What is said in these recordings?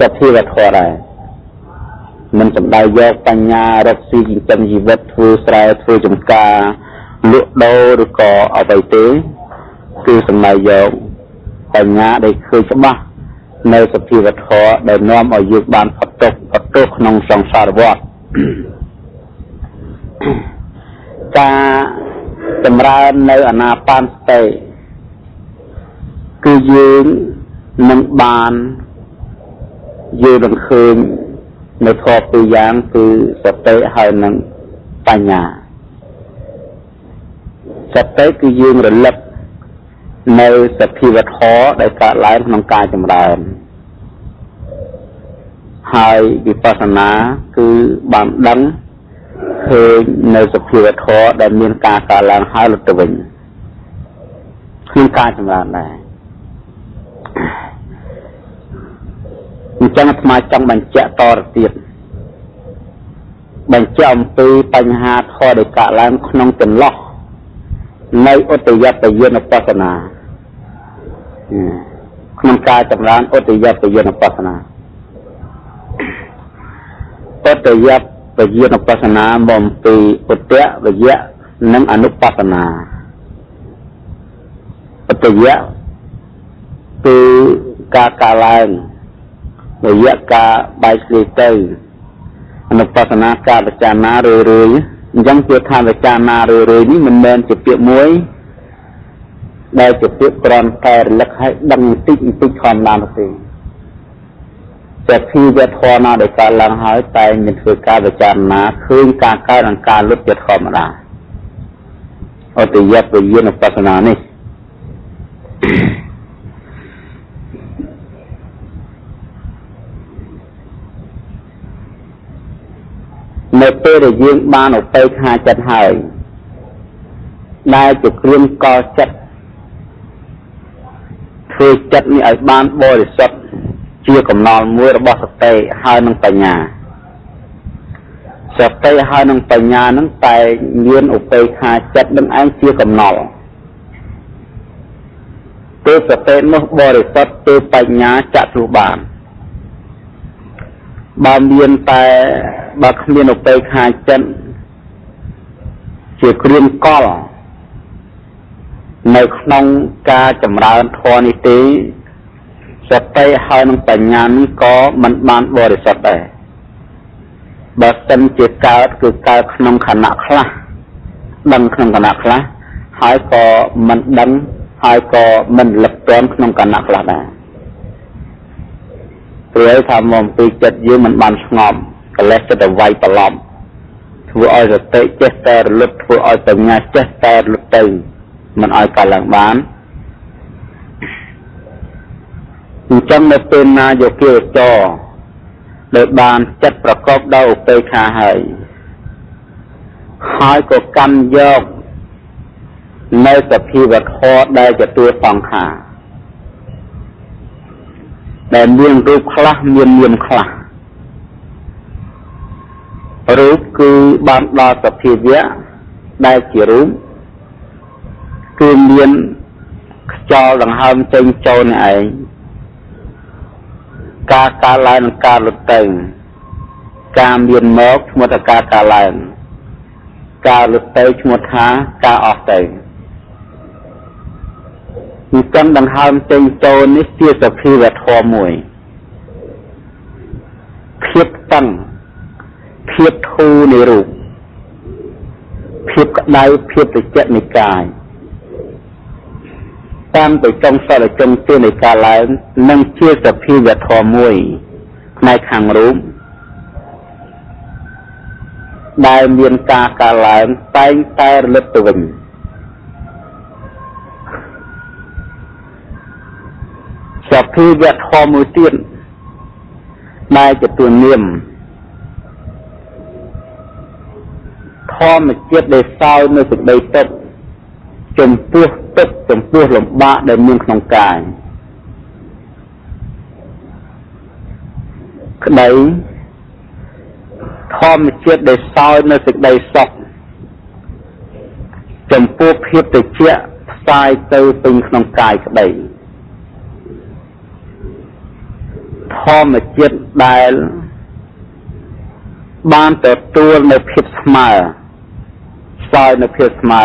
សភាវធម៌ដែរមិនសំដៅយកបញ្ញារកស៊ីចិញ្ចឹមជីវិតធ្វើស្រែធ្វើចំការលក់ដូរឬក៏អ្វីទេគឺសំដៅយកបញ្ញាដែលឃើញច្បាស់នៅសភាវធម៌ដែលនាំឲ្យយើងបានផុតទុក្ខផុតទោសក្នុងសង្សារវដ្តការចម្រើននៅអាណាបានសតិគឺយើងនឹងបាន យើងនឹងឃើញនៅធម៌ពីរយ៉ាងគឺសតិហើយនឹងបញ្ញាសតិគឺយើងរលឹកនៅសភាវធម៌ដែលកើតឡើងក្នុងការចម្រើនហើយវិបស្សនាគឺបានដឹងឃើញនៅសភាវធម៌ដែលមានការកើតឡើងហើយលុតទៅវិញក្នុងការចម្រើនដែរ អញ្ចឹងអាត្មាចង់បញ្ជាក់តទៅទៀតបញ្ជាក់អំពីបញ្ហាធម៌ដែលកើតឡើងក្នុងចន្លោះនៃឧត្តយបយនបស្សនាក្នុងការចម្រើនឧត្តយបយនបស្សនាឧត្តយបយនបស្សនាមកអំពីឧត្តវយៈនិងអនុបស្សនាឧត្តយៈគឺការកាឡើង រយៈការបែកគ្នាទៅអនុបស្សនាការពិចារណារឿយរឿយអញ្ចឹងជាថាពិចារណារឿយរឿយនេះមិនមែនជាពាក្យមួយដែលជាពាក្យក្រំតែរលឹកឲ្យដឹងបន្តិចបន្តិចធម្មតាទេតែពីវធម៌ណាដែលកើតឡើងហើយតែមានធ្វើការពិចារណាឃើញការកើតនិងការលុបជាធម្មតាអត់ទៅយត់វិញ្ញាណបស្សនានេះ នៅពេលដែលយើងបានឧបេក្ខាចិត្តហើយដែលជាគ្រឿងកលចិត្តធ្វើចិត្តនេះឲ្យបានបរិសុទ្ធជាកំណល់មួយរបស់សតិហើយនឹងបញ្ញាសតិហើយនឹងបញ្ញានឹងតែមានឧបេក្ខាចិត្តនឹងឯងជាកំណល់ពេលសតិនោះបរិសុទ្ធពេលបញ្ញាចាក់ទ្រុបាន បើមានតែបើគ្មានឧបេក្ខាចិត្តជាគ្រឿងកលនៅក្នុងការចម្រើនធម៌នេះទេសតិហើយនឹងបញ្ញានេះក៏មិនបានបរិសុទ្ធដែរបើសិនជាកើតគឺកើតក្នុងខណៈខ្លះដឹងក្នុងខណៈខ្លះហើយក៏មិនដឹងហើយក៏មិនលឹកទាន់ក្នុងគណៈខ្លះដែរ ព្រោះថាមកអំពីចិត្តយើងមិនបានស្ងប់កលេសចិត្តវាយប្រឡំធ្វើឲ្យសតិចេះតែរលត់ធ្វើឲ្យបញ្ញាចេះតែរលត់ទៅមិនឲ្យកើតឡើងបានអញ្ចឹងនៅពេលណាយោគិវចរដែលបានចិត្តប្រកបដោយឧបេក្ខាហើយហើយក៏កាន់យកនៅសភាវធម៌ដែលទទួលសង្ខារ ដែលមានរូបខ្លះមាននាមខ្លះរូបគឺបានដល់សភាវៈដែលជារូបគឺមានខ្យល់ដង្ហើមចេញចូលនេះឯងការកើតឡើងនិងការលុតទៅការមានមកឈ្មោះថាការកើតឡើងការលុតទៅឈ្មោះថាការអស់ទៅ ពីកម្មដង្ហើមចេញចូលនេះជាសភាវធម៌មួយភាពតឹងភាពធូរនៃរូបភាពក្តៅភាពត្រជាក់នៃកាយតាមទៅចុងសរចុងជានៃការឡើងនិងជាសភាវធម៌មួយផ្នែកខាងរូបដែលមានការកើតឡើងតែងតែរលត់ទៅវិញ សភាវធម៌មួយទៀតដែលជាទួនាមធម្មជាតិដែលសោយនៅសេចក្តីទុក្ខចំពោះទុក្ខចំពោះលំបាកដែលមានក្នុងកាយក្តីធម្មជាតិដែលសោយនៅសេចក្តីសុខចំពោះភាពត្រជាក់ផ្សាយទៅពេញក្នុងកាយក្តី ធធម្មជាតិដែល បានទទួលនៅភាពស្មើស្វ័យនៅភាពស្មើ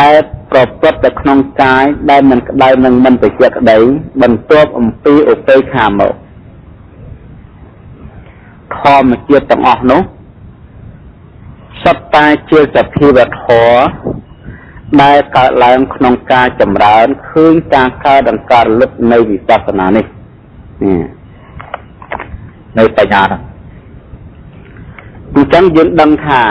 ដែលប្រព្រឹត្តនៅក្នុងកាយដែលមិនក្តៅនឹងមិនប្រជាក្តីបន្ទាប់អំពីឧបេខាមកធម្មជាតិទាំងអស់នោះសុទ្ធតែជាសភាវធម៌ដែលកើតឡើងក្នុងការចម្រើនឃើញការកើតនិងការលុបនៃវិបស្សនានេះ នៅបញ្ញានោះអញ្ចឹងយើងដឹងថា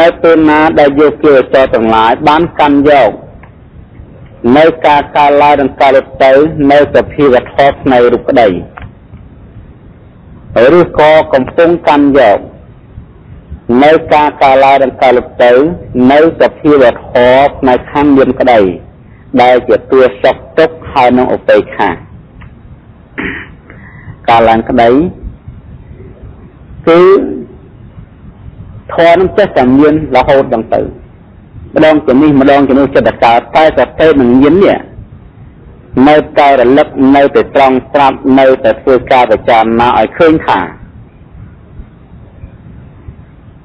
នៅពេលណាដែលយកគិរិចទាំងឡាយបានកាន់យកនៅការកើតឡើងនិងការលុបទៅនៅសភាវធម៌ផ្នែករូបក្តីឬក៏កំពុងកាន់យកនៅការកាឡានិងការលុបទៅនៅសភាវធម៌ផ្នែកខណ្ឌមានក្តីដែលជាតួសុខទុក្ខហើយនឹងឧបេក្ខា ការឡើងក្តីគឺធម៌នឹងចេះតែមានរហូតដល់ទៅម្ដងជានេះម្ដងជានោះចិត្តកើតតែសតិនឹងមាននេះនៅតែរលឹកនៅតែត្រង់ស្រាប់នៅតែធ្វើការពិចារណាឲ្យឃើញថា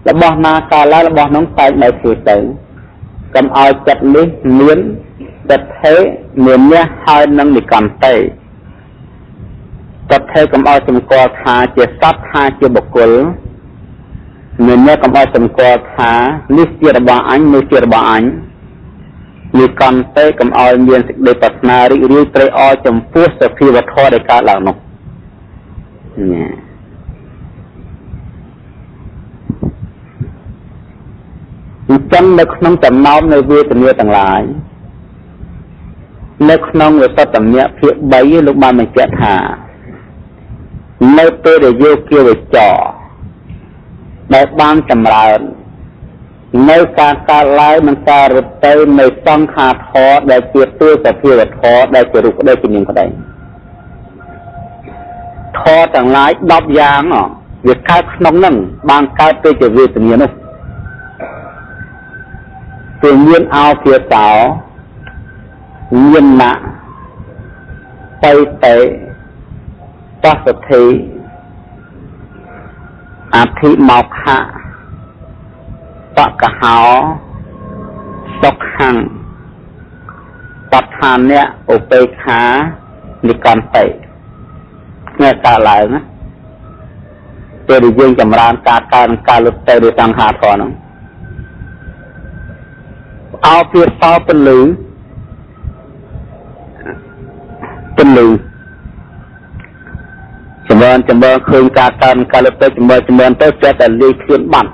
របស់ណាកាលឡើងរបស់នោះតែនៅធ្វើទៅកុំឲ្យចិត្តនេះមានចិត្តថេមានញះហើយនឹងនិកន្តេ ចិត្តថេកុំឲ្យសម្គាល់ថាជាសត្វថាជាបុគ្គលមានញះកុំឲ្យសម្គាល់ថានេះជារបស់អញនេះជារបស់អញនិកន្តេកុំឲ្យមានសេចក្តីប្រាថ្នារីករាយត្រេកអរចំពោះសភាវធម៌ដែលកើតឡើងនោះណាអញ្ចឹងនៅក្នុងចំណោមនៃវេទនាទាំងឡាយនៅក្នុងវិសុទ្ធមគ្គភាគ3លោកបានបញ្ជាក់ថា នៅពេលដែលយកគិវចរដែលបានចម្រើននៅការកើតឡើងនិងការរត់ទៅនៃសង្ខារធរដែលជាទួសភាវធរដែលជារូបក្តីជានាមក្តីធរទាំងឡាយ10យ៉ាងវាកើតក្នុងនឹងបានកើតទៅជាវេទនានោះគឺមានអោភាសោមានណាបៃតេ បសទ្ធិអធិមោខៈបកហោសុខੰបឋានៈឧបេខានិកន្តេនេះកើតឡើងណាពេលដែលយើងចម្រើនការកើនការលុតទៅដោយសង្ខារធម៌ហ្នឹងអោពីសោពលឺពលឺ ចម្រើនចម្រើនឃើញការកើនកាលទៅចម្រើនចម្រើនទៅចិត្តតែលាយខ្លួនបាត់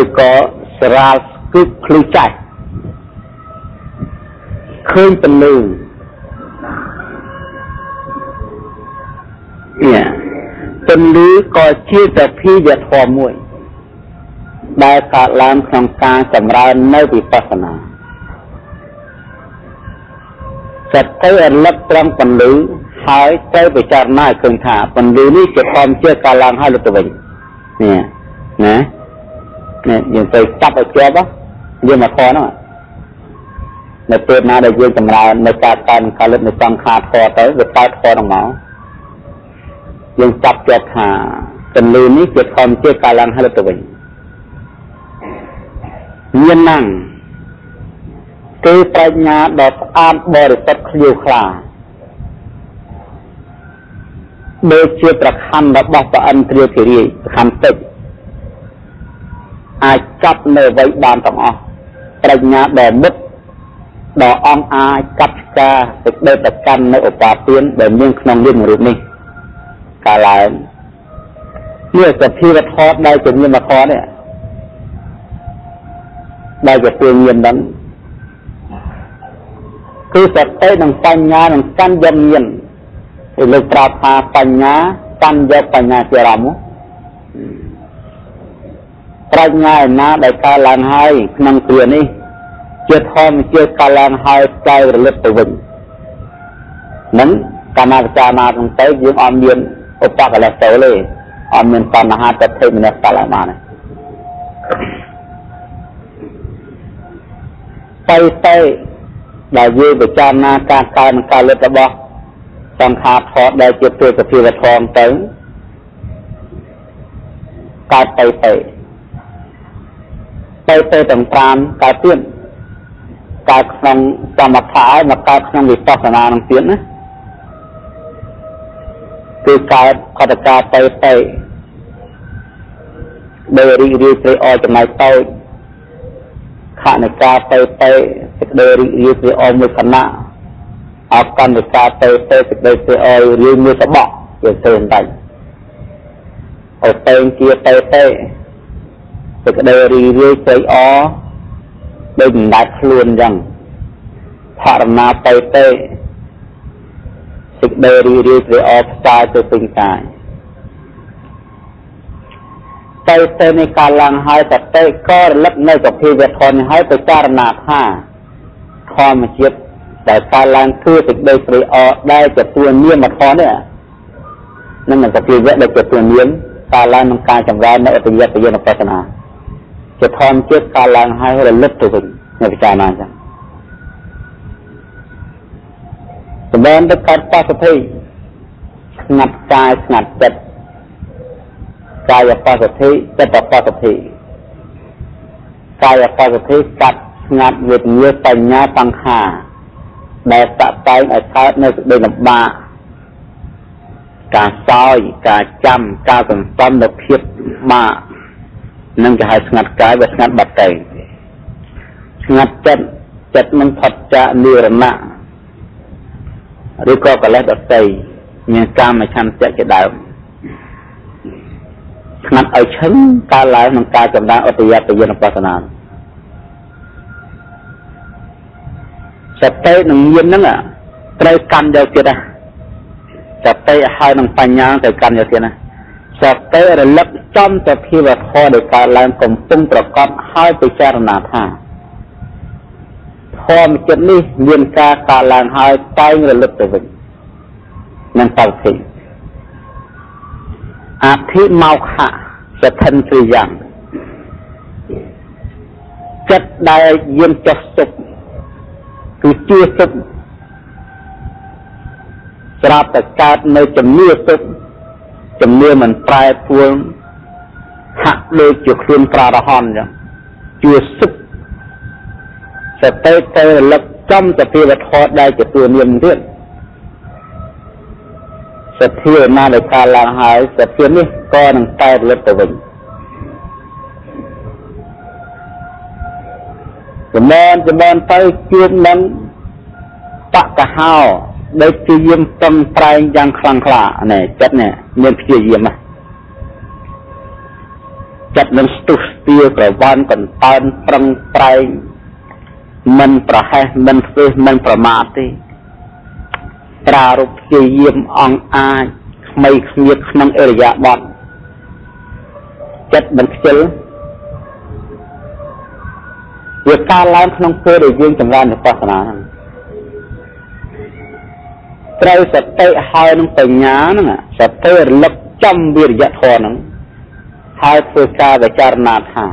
ឬក៏ស្រាលគឺភ្លឺចាស់ឃើញពលឺនេះពលឺក៏ជាសភាយធម៌មួយ ដែលកើតឡើងក្នុងការចម្រើននៅវិបស្សនាសតិរលឹកត្រង់ពន្លឺ ហើយត្រូវពិចារណាឃើញថាពន្លឺនេះជាធម្មជាតិកើតឡើងហើយលុបទៅវិញនេះណានេះយើងទៅចាប់ឲ្យជាប់យើងមកខហ្នឹងនៅពេលណាដែលយើងចម្រើននៅការកើនកាលិតនៅសង្ខារធរទៅវាកើតធរហ្នឹងមកយើងចាប់ជាប់ថាពន្លឺនេះជាធម្មជាតិកើតឡើងហើយលុបទៅវិញមានណាំងគឺប្រាជ្ញាដ៏ស្អាតបរិសុទ្ធឃ្លាវខ្លា ដូចជាប្រខណ្ឌរបស់ព្រះឥន្ទ្រាធិរាយប្រខណ្ឌទឹកអាចចាប់នៅអ្វីបានទាំងអស់ប្រាជ្ញាដ៏មុតដ៏អង្អាចកាប់ឆ្ការសេចក្តីប្រកាន់នៅឧបាទានដែលមានក្នុងលិនរូបនេះកាលឡើងនេះសភាវធម៌ដែលជាមានមកខនេះដែលជាពេលមានហ្នឹងគឺសតិនិងបញ្ញានឹងកាន់យកមាន គឺលើកប្រាប់ថាបញ្ញាកាន់យកបញ្ញាជាអារម្មណ៍ប្រាជ្ញាឯណាដែលកើតឡើងហើយក្នុងគ្រានេះជាធម្មជាតិកើតឡើងហើយកែរលឹកទៅវិញនឹងកាលណាពិចារណាទាំងទៅយើងអត់មានឧបកលៈទៅទេអត់មានបញ្ហាទៅធ្វើម្នាក់កើតឡើងបានទេបៃតេដែលយើងពិចារណាការកើនការលុតរបស់ សង្ខារធម៌ដែលជាទេពភាវធម៌ទៅកើតទៅទៅទៅទៅទាំង5កើតទៀតកើតក្នុងសមថៈហើយមកកើតក្នុងវិបស្សនានឹងទៀតណាគឺកើតកតកាទៅទៅដោយរីករាយព្រៃអចំណៃតូចខនិកាទៅទៅសេចក្តីរីករាយព្រៃអមួយគណៈ អកណ្ឌិកាទៅទៅសេចក្តីព្រៃអរាយមួយសបកជាទៅតែអតេងជាទៅទៅសេចក្តីរីករាយព្រៃអដូចមិនដាច់ខ្លួនអញ្ចឹងផរណាទៅទៅសេចក្តីរីករាយព្រៃអផ្សាយទៅពេញកាយទៅទៅនៃការឡើងហើយតតិក៏រលឹកនៅសភាវធនហើយទៅចារណាថាធម្មជាតិ ដែលការឡើងគឺសេចក្តីព្រៃអដែលទទួលនាមធននេះនឹងសភាវៈដែលទទួលនាមការឡើងនឹងការចម្រើននៅអតិយប្រយោជន៍បស្សនាជាធម្មជាតិការឡើងហើយរលឹកទៅវិញនៅពិចារណាចឹងសម្បានទៅកើតបសុទ្ធិស្ងាត់កាយស្ងាត់ចិត្តកាយបសុទ្ធិចិត្តបសុទ្ធិកាយបសុទ្ធិកាត់ស្ងាត់វេទនាបញ្ញាសង្ខារ ដែលតតែងឲ្យកើតនៅសេចក្តីលំបាកការសោយការចាំការសន្សំនៅភាពបាក់នឹងគេហៅស្ងាត់កាយវាស្ងាត់បាត់ទៅស្ងាត់ចិត្តចិត្តនឹងផុតចាកនិរណៈឬក៏កលេសដតីមានកាមឆន្ទៈជាដើមស្ងាត់ឲ្យឈឹងកើតឡើងក្នុងការចម្រើនអត្តយប្រយនបស្សនា សតិនឹងមានហ្នឹងត្រូវកាន់យកទៀតណាសតិហើយនឹងបញ្ញាត្រូវកាន់យកទៀតណាសតិរលឹកចំទៅភាវធម៌ដែលកើតឡើងកំពុងប្រកបហើយពិចារណាថាធម៌ចិត្តនេះមានការកើតឡើងហើយតែងរលឹកទៅវិញនឹងបោធិអធិមោខៈស្ថិនគ្រាយ៉ាងចិត្តដែលយាមចុះសុខ គឺជាសុខស្រាប់តែកើតនៅជំនឿសុខជំនឿមិនប្រែប្រួលហាក់ដូចជាខ្លួនប្រារហន្តចឹងជាសុខសតិទៅរលឹកចំទៅពីវត្ថុដែលជាទួនាមទៀតសទ្ធាណាដែលកើតឡើងហើយសទ្ធានេះក៏នឹងតែរលឹកទៅវិញ ចំណែនចំណែនទៅជួបនឹងបកហោដែលព្យាយាមតឹងប្រែងយ៉ាងខ្លាំងក្លានេះចិត្តនេះមានព្យាយាមណាចិត្តនឹងស្ទុះស្ទាប្រវាន់កន្តើនប្រឹងប្រែងមិនប្រហែសមិនធ្វើមិនប្រមាទទេប្រារព្ធព្យាយាមអង្អាចថ្មីគ្មៀតក្នុងអរិយាបថចិត្តមិនខ្ជិល វាកើតឡើងក្នុងពេលដែលយើងចម្រើនវិបស្សនាហ្នឹងត្រូវសតិហើយនឹងបញ្ញាហ្នឹងសតិរលឹកចំវិរិយធម៌ហ្នឹងហើយធ្វើការវិចារណាថា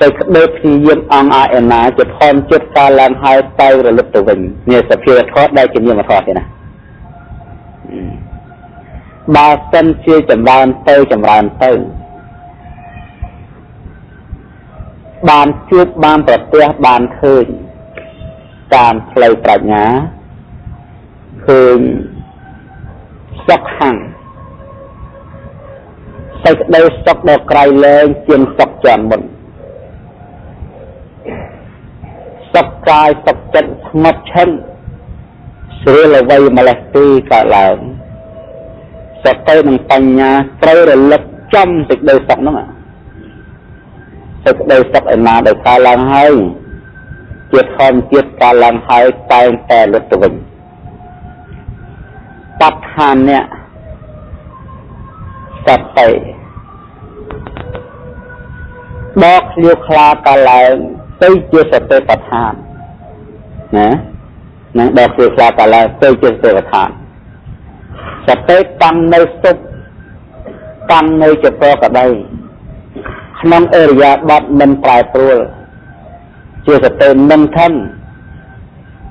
សេចក្តីព្យាយាមអង្គអាអេណាជាធម្មចិត្តការឡើងហើយទៅរលឹកទៅវិញនេះសភាវធម៌ដែលជានិយមធម៌ទេណាបើសិនជាចម្រើនទៅចម្រើនទៅ បានជួបបានប្រទះបានឃើញតាមផ្លូវប្រាជ្ញាឃើញសុខខាងសេចក្តីសុខដ៏ក្រៃលែងជាងសុខជាន់មុនសុខកាយសុខចិត្តស្ងប់ឈឹងស្រួលអ្វីម្លេះទីកើតឡើងសតិនិងបញ្ញាត្រូវរលឹកចំសេចក្តីសុខហ្នឹង សេចក្តីសុខឯណាដែលកើតឡើងហើយជាធម្មជាតិកើតឡើងហើយតែងតែលុតទៅវិញបបឋានៈសតិបកឃ្លាវខ្លាកើតឡើងទៅជាសតិប្បដ្ឋានណានឹងដល់គឺខ្លាកាឡាទៅជាសតិប្បដ្ឋានសតិតាំងនៅសុខតាំងនៅជាប្រកដី ក្នុងអរិយាប័ត្រមិនប្រែប្រួលជាសតិមិនធំ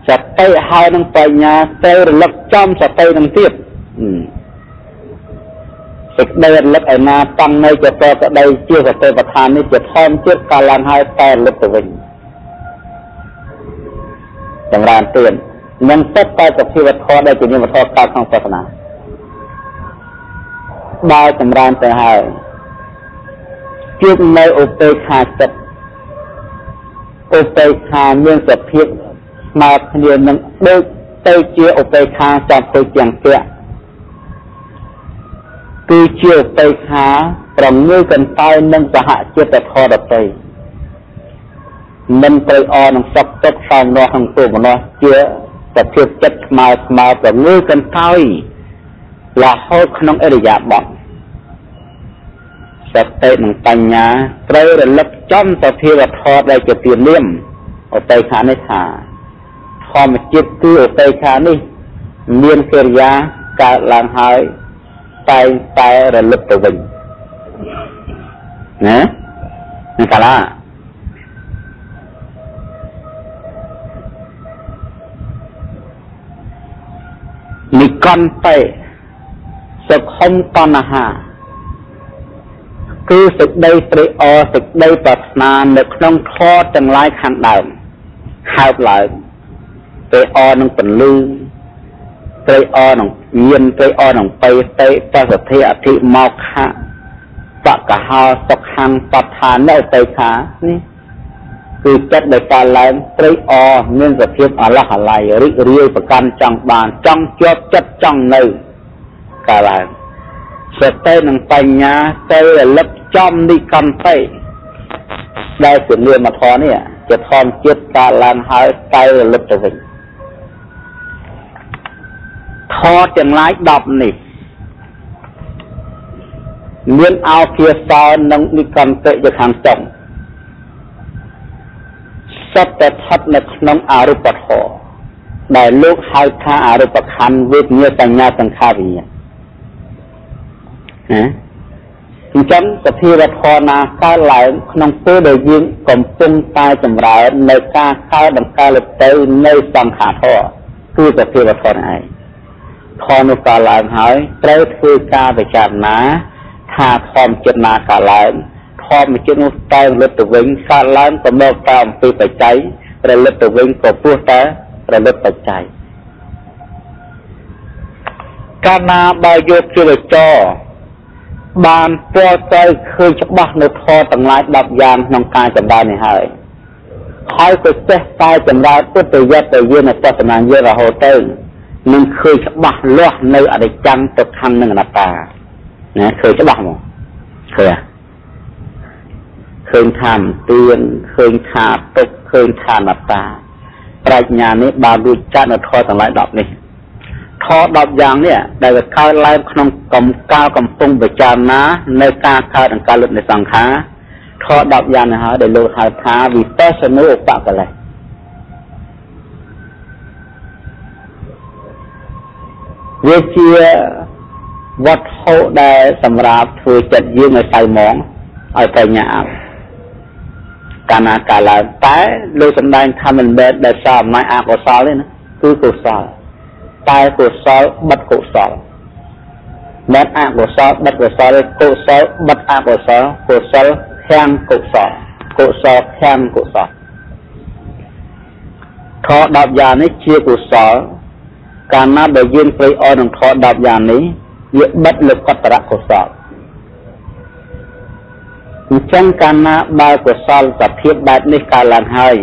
សតិហើយនឹងបញ្ញាទៅរលឹកចំសតិនឹងទៀតសេចក្តីរលឹកឯណាតាំងនៅចតក្តីជាសតិប្បដ្ឋាននេះជាធម្មជាតិកាលឡើងហើយតែរលឹកទៅវិញចម្រើនទៀតនឹងសិតតែសភាវធម៌ដែលជានិយមធម៌កើតក្នុងសាសនាបើចម្រើនទៅហើយ ជួបនៅឧបេក្ខាចិត្តឧបេក្ខាមានសភាពស្មើគ្នានឹងដូចទៅជាឧបេក្ខាចាំទៅជាងពាក់គឺជាឧបេក្ខាប្រងើកន្តើយនឹងសហចិត្តធម៌ដតីមិនត្រូវអនឹងសពទឹកសំនោះក្នុងទូមនោះជាសភាពចិត្តស្មើស្មើប្រងើកន្តើយរហូតក្នុងអរិយាបថ សតិនិងបញ្ញាត្រូវរលឹកចំសភាវធម៌ដែលជាទានាមឧបេក្ខានេះថាធម្មជាតិគឺឧបេក្ខានេះមានកិរិយាកើតឡើងហើយតែងតែរលឹកទៅវិញណានេះកាលានិកន្តេសុខំតណ្ហា គឺសេចក្តីត្រេកអរសេចក្តីប្រាថ្នានៅក្នុងធម៌ទាំងឡាយខាងដើមហើបឡើងត្រេកអរនឹងពលឺត្រេកអរនឹងញាណត្រេកអរនឹងបេតិបសទ្ធិអធិមកខៈបកហោសុខੰបដ្ឋាននៅទៅខានេះគឺចិត្តដែលកើតឡើងត្រេកអរមានសភាពអឡោះអាល័យរីករាយប្រកាន់ចង់បានចង់ជាប់ចិត្តចង់នៅកើតឡើង សតិនិងបញ្ញាទៅរលឹកចំនិកន្តេដែលជានាមធម៌នេះជាធម្មជាតិកើតឡើងហើយតែរលឹកទៅវិញធម៌ទាំងឡាយ10នេះមានអោភាសោនិងនិកន្តេជាខាងចុងសុទ្ធតែស្ថិតនៅក្នុងអរូបធម៌ដែលលោកហៅថាអរូបខណ្ឌវេទនាសញ្ញាសង្ខារវិញ្ញាណ ណាអញ្ចឹងសភាវធម៌ណាកើតឡើងក្នុងពេលដែលយើងកំពុងតែចម្រើននៅការកើតដង្កើលទៅនៅសង្ខារធម៌គឺសភាវធម៌ឯងធម៌នោះកើតឡើងហើយត្រូវធ្វើការពិចារណាថាធម្មចិត្តណាកើតឡើងធម្មជាតិនោះតែរលឹកទៅវិញកើតឡើងក៏មកតាមអំពីបច្ច័យរលឹកទៅវិញក៏ពោះតែរលឹកបច្ច័យកាលណាបើយកជាវិចរ បានពាល់ទៅឃើញច្បាស់នៅធម៌ទាំងឡាយ10យ៉ាងក្នុងការចម្រើននេះហើយហើយក៏ចេះតែចម្រើនពុទ្ធយត្តយានសាសនាយរហូតទៅនឹងឃើញច្បាស់លាស់នៅអនិច្ចំទុក្ខំនិងអនត្តាណាឃើញច្បាស់មកឃើញឃើញថាមទៀនឃើញថាទុកឃើញថាអនត្តាប្រាជ្ញានេះបានរួចចាត់នៅធម៌ទាំងឡាយ10នេះ ខ10យ៉ាងនេះដែលវាកើតឡើងក្នុងកំកាលកំពុងពិចារណានៅការកើតអង្ការលុតនៃសង្ខារខ10យ៉ាងនេះហើយដែលលោកហៅថាវិបស្សនាឧបកលេសវាជាវត្ថុដែលសម្រាប់ធ្វើចិត្តយើងឲ្យសៅហ្មងឲ្យបញ្ញាអប់កាលណាកាលឡើងតែលោកសំដែងថាមិនមែនដែលសារអំណាចអកុសលទេណាគឺកុសល តែកុសលបិទកុសលមិនអកុសលបិទកុសលកុសលបិទអកុសលកុសលខាងកុសលកុសលខាងកុសលខ10យ៉ាងនេះជាកុសលកាលណាដែលយើងព្រៃអរនឹងខ10យ៉ាងនេះវាបិទលើកតរកុសលអញ្ចឹងកាលណាបើកុសលសភាពបែបនេះកើតឡើងហើយ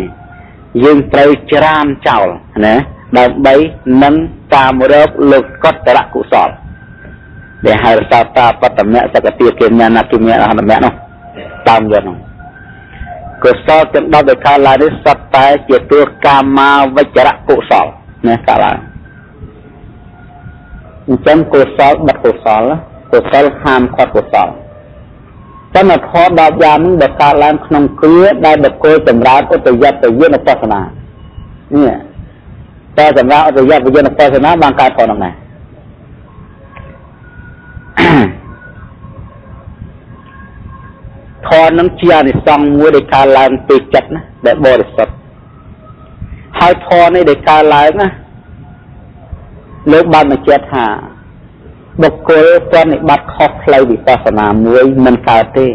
យើងត្រូវច្រានចោលណា ដើម្បីនឹងតាមរកលោកកតរកុសលដែលហៅថាតាបតមៈសកតិគេមានអតិមៈអហនមៈនោះតាមយកនោះកុសលទាំង10ដែលកើតឡើងនេះសត្វតែជាទោះកាមាវិជ្ជរកុសលណាកើតឡើងអញ្ចឹងកុសលបិទកុសលកុសលហាមខាត់កុសលតែមកខ10យ៉ាងនឹងដែលកើតឡើងក្នុងគ្រាដែលបកគោចម្រើនឧបយត្តយានបស្សនានេះ តែសម្រាប់អរិយវិញ្ញាណបស្សនាបានកើតផងនោះណាធននឹងជាអនិសង្ឃមួយដែលកើតឡើងពីចិត្តណាដែលបរិសុទ្ធហហើយធម៌នេះដែលកើតឡើងណាលោកបានបញ្ជាក់ថាបុគ្គលប្រតិបត្តិខុសផ្លូវវិបស្សនាមួយមិនកើតទេ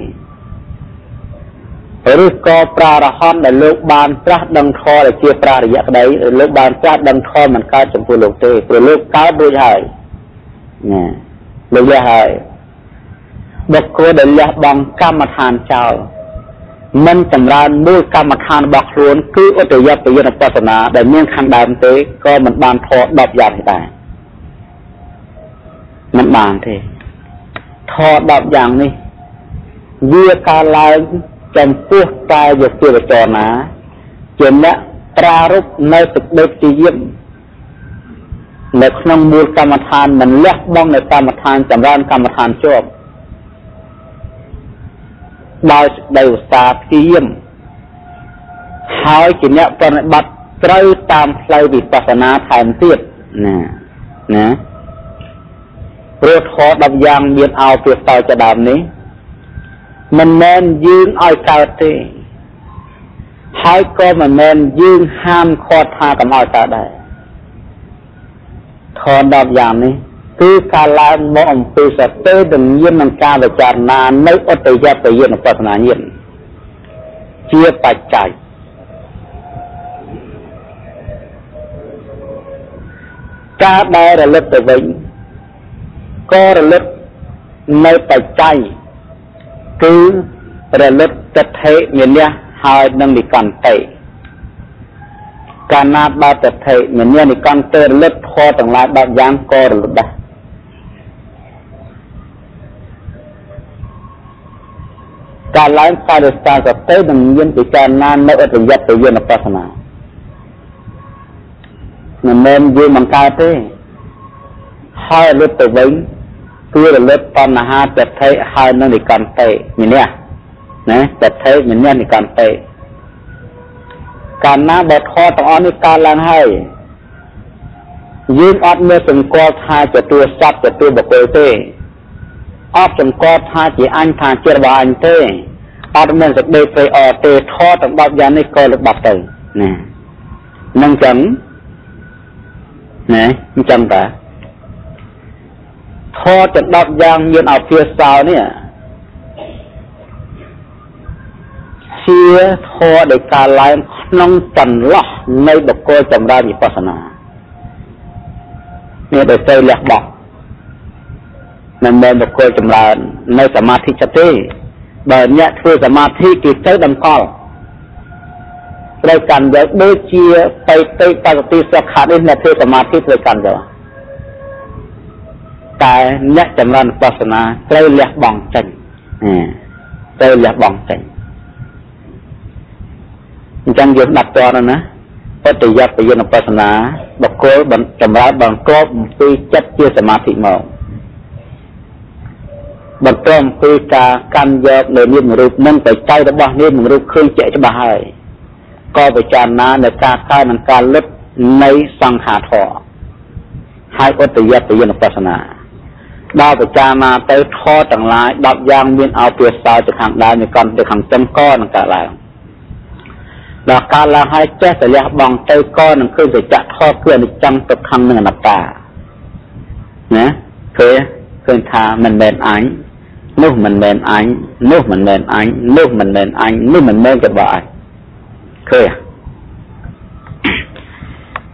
ឬក៏ប្រារហន្តដែលលោកបានត្រាស់ដឹងធម៌ដែលជាប្រារយៈក្តីលោកបានត្រាស់ដឹងធម៌មិនកើតចំពោះលោកទេព្រោះលោកកើតរួចហើយណាលោកលះហើយបុគ្គលដែលលះបង់កម្មដ្ឋានចោលមិនចម្រើនមូលកម្មដ្ឋានរបស់ខ្លួនគឺឧត្តយបយនបស្សនាដែលមានខាងដើមទេក៏មិនបានធម៌10យ៉ាងនេះដែរមិនបានទេធម៌10យ៉ាងនេះវាកើតឡើង ចំពោះកាយជាវចនាជាអ្នកប្រារព្ធនៅសេចក្តីព្យាយាមនៅក្នុងមូលកម្មដ្ឋានមិនលះបង់នៅកម្មដ្ឋានចម្រើនកម្មដ្ឋានជាប់ដោយសេចក្តីឧស្សាហ៍ព្យាយាមហើយជាអ្នកប្រតិបត្តិត្រូវតាមផ្លូវវិបស្សនាថែមទៀតណាណាព្រោះធម៌10យ៉ាងមានអោពីសោចដើមនេះ មិនមែនយើងឲ្យកើតទេហើយក៏មិនមែនយើងហាមឃាត់ថាកុំឲ្យកើតដែរធម៌10យ៉ាងនេះគឺការឡើងមកអំពីសតិវិញ្ញាណនិងការវិចារណានៅអត្តយបយនបស្សនាញាណជាបច្ច័យការដែលរលឹកទៅវិញក៏រលឹកនៅបច្ច័យ គឺរលឹកទិដ្ឋិមានះហើយនឹងនិកន្តិកាលណាបើទិដ្ឋិមានះនិកន្តិរលឹកធម៌ទាំងឡាយ10យ៉ាងក៏រលឹកដែរការឡើងកាយស្ថាសតិនឹងមានពិចារណានៅអត្តយត្តយនបស្សនាមិនមែនយើងមិនកើតទេហើយលុបទៅវិញ គឺរលឹកតណ្ហាចដ្ឋិហើយនឹងនិកន្តិមាននេះណាចដ្ឋិមាននេះនិកន្តិកាលណាបើធម៌ទាំងអស់នេះកើតឡើងហើយយើងអត់មានសង្កល់ថាចតុសត្វចតុបុគ្គលទេអត់សង្កត់ថាជាអញថាជារបស់អញទេអត់មានសេចក្តីព្រៃអរទេធម៌ទាំង10យ៉ាងនេះក៏លបាត់ទៅណានឹងចឹងណាអញ្ចឹងតា ធម៌ទាំង10យ៉ាងមានអភិសោនេះជាធម៌ដែលកើតឡើងក្នុងចន្លោះនៃបកគលចម្រើនវិបស្សនានេះដែលទៅលះបង់មិនមែនបុគ្គលចម្រើន នៅសមាធិចិត្តទេបើអ្នកធ្វើសមាធិគឺទៅតម្កល់ត្រូវកាន់យកដូចជាបៃតេបកតិសុខៈនេះអ្នកធ្វើសមាធិត្រូវកាន់យក តែអ្នកចម្រើនបស្សនាត្រូវលះបង់ចេញត្រូវលះបង់ចេញអញ្ចឹងយើងដាក់តរណាបតិយបយនបស្សនាបកគលចម្រើនបង្កប់អំពីចិត្តជាសមាធិមកបន្ទាប់ពីការកាន់យកនៅនាមរូបនិងបច្ច័យរបស់នាមរូបឃើញជាក់ច្បាស់ហើយក៏ពិចារណានៅការកើតនិងការលឹកនៃសង្ខារធម៌ហើយឧត្តយបយនបស្សនា ដល់ពិចារណាទៅធម៌ទាំងឡាយ10យ៉ាងមានអោពាសោទៅខាងដើមនៃកាន់ទៅខាងចំកនឹងកើតឡើងដល់កើតឡើងហើយចេះតែលះបង់ទៅក៏នឹងឃើញសច្ចធម៌គឺអនិច្ចំទុក្ខំនិងអនត្តាណាឃើញឃើញថាមិនមែនអញនោះមិនមែនអញនោះមិនមែនអញនោះមិនមែនអញនេះមិនមែនរបស់អញឃើញ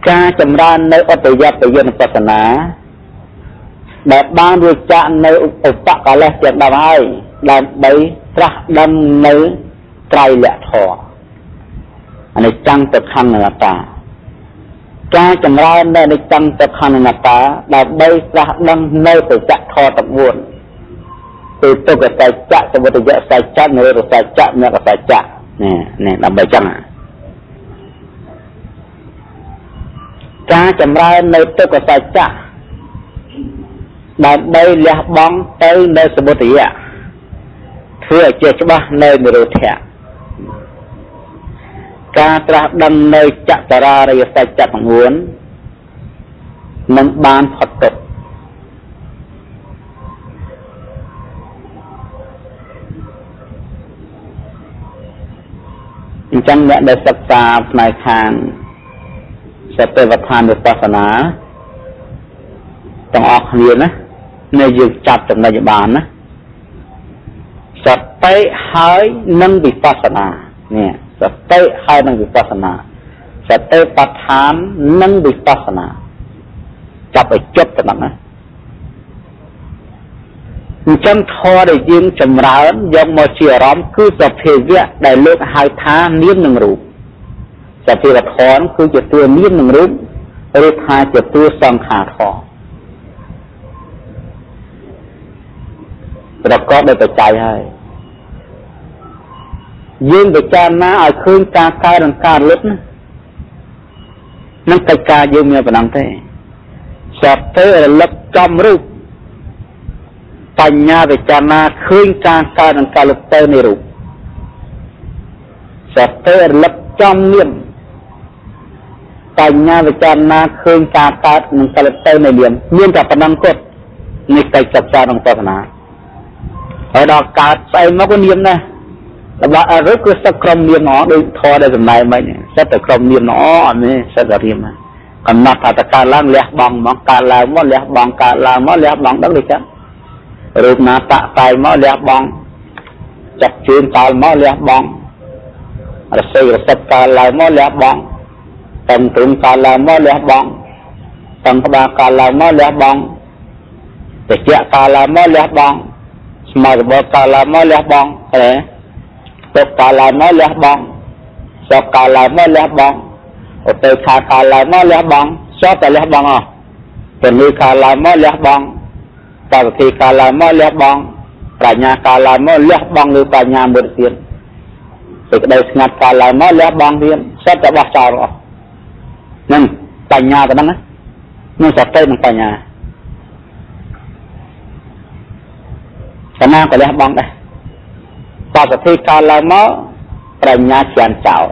ការចម្រើននៅអត្តយបយនបស្សនា ដែលបានរួចចាក់នៅឧបកលេសជាដល់ហើយដើម្បីត្រាស់ដឹងនៅត្រៃលក្ខធម៌អនិច្ចំទុក្ខំអនត្តាការចម្រើននៅអនិច្ចំទុក្ខំអនត្តាដើម្បីត្រាស់ដឹងនៅសច្ចធម៌ទាំង4គឺទុក្ខសច្ចៈសមុទយសច្ចៈនិរោធសច្ចៈមគ្គសច្ចៈនេះនេះដើម្បីចឹងការចម្រើននៅទុក្ខសច្ចៈ ដើម្បីលះបង់ទៅនៅសមុទយៈធ្វើឲ្យជាច្បាស់នៅនិរោធៈការត្រាស់ដឹងនៅចតរារិយសច្ចៈទាំង4នឹងបានផុតទុក្ខអញ្ចឹងអ្នកដែលសិក្សាផ្នែកខាងសតិប្បដ្ឋានវិបស្សនាទាំងអស់គ្នាណា នៅយើងចាប់ចំណុចបានណាសតិហើយនិងវិបស្សនានេះសតិហើយនិងវិបស្សនាសតិប្បដ្ឋាននិងវិបស្សនាចាប់ឲ្យជិតប៉ុណ្ណឹងណាអញ្ចឹងធម៌ដែលយើងចម្រើនយកមកជាអារម្មណ៍គឺសភាវៈដែលលោកហៅថានាមនិងរូបសភាវៈធម៌គឺជាតួនាមនិងរូបឬថាជាតួសង្ខារធម៌ ប្រកបដោយបច្ច័យហើយយើងពិចារណាឲ្យឃើញការកើតនិងការលុតណានឹងកិច្ចការយើងមានប៉ុណ្ណឹងទេសត្វទៅរលឹកចំរូបបញ្ញាពិចារណាឃើញការកើតនិងការលុតទៅនៃរូបសត្វទៅរលឹកចំនាមបញ្ញាវិចារណាឃើញការកើតនិងការលុតទៅនៃនាមមានតែប៉ុណ្ណឹងគត់នៃកិច្ចសិក្សាក្នុងសាសនា ហើយដល់កើតស្អីមកក៏នាមដែររបស់អរុគឺសិតក្រុមនាមអដូចធរដែលសម្ដែងមិញសិតតែក្រុមនាមអអត់នេះសិតតែរៀមកំណត់ថាតកើតឡើងលះបង់មកកើតឡើងមកលះបង់កើតឡើងមកលះបង់ដឹងដូចចឹងរូបណាតតែមកលះបង់ចាប់ជើងតល់មកលះបង់រស័យរសិតកើតឡើងមកលះបង់តំទ្រឹងកើតឡើងមកលះបង់តំក្បាលកើតឡើងមកលះបង់តិចកើតឡើងមកលះបង់ ស្មារតីកើតឡើងមកលះបង់ឃើញទុកកើតឡើងមកលះបង់សុខកើតឡើងមកលះបង់ឧបេក្ខាកើតឡើងមកលះបង់សតតែលះបង់អស់ពលិកើតឡើងមកលះបង់តវទីកើតឡើងមកលះបង់ប្រាជ្ញាកើតឡើងមកលះបង់លើបញ្ញាមួយទៀតសេចក្តីស្ងាត់កើតឡើងមកលះបង់ទៀតសតតែបោះចោលអស់នឹងបញ្ញាប៉ុណ្ណឹងណានឹងសតិនឹងបញ្ញា សមាក៏លះបង់ដែរតសតិកើតឡើងមកប្រាជ្ញាជ្រានចោល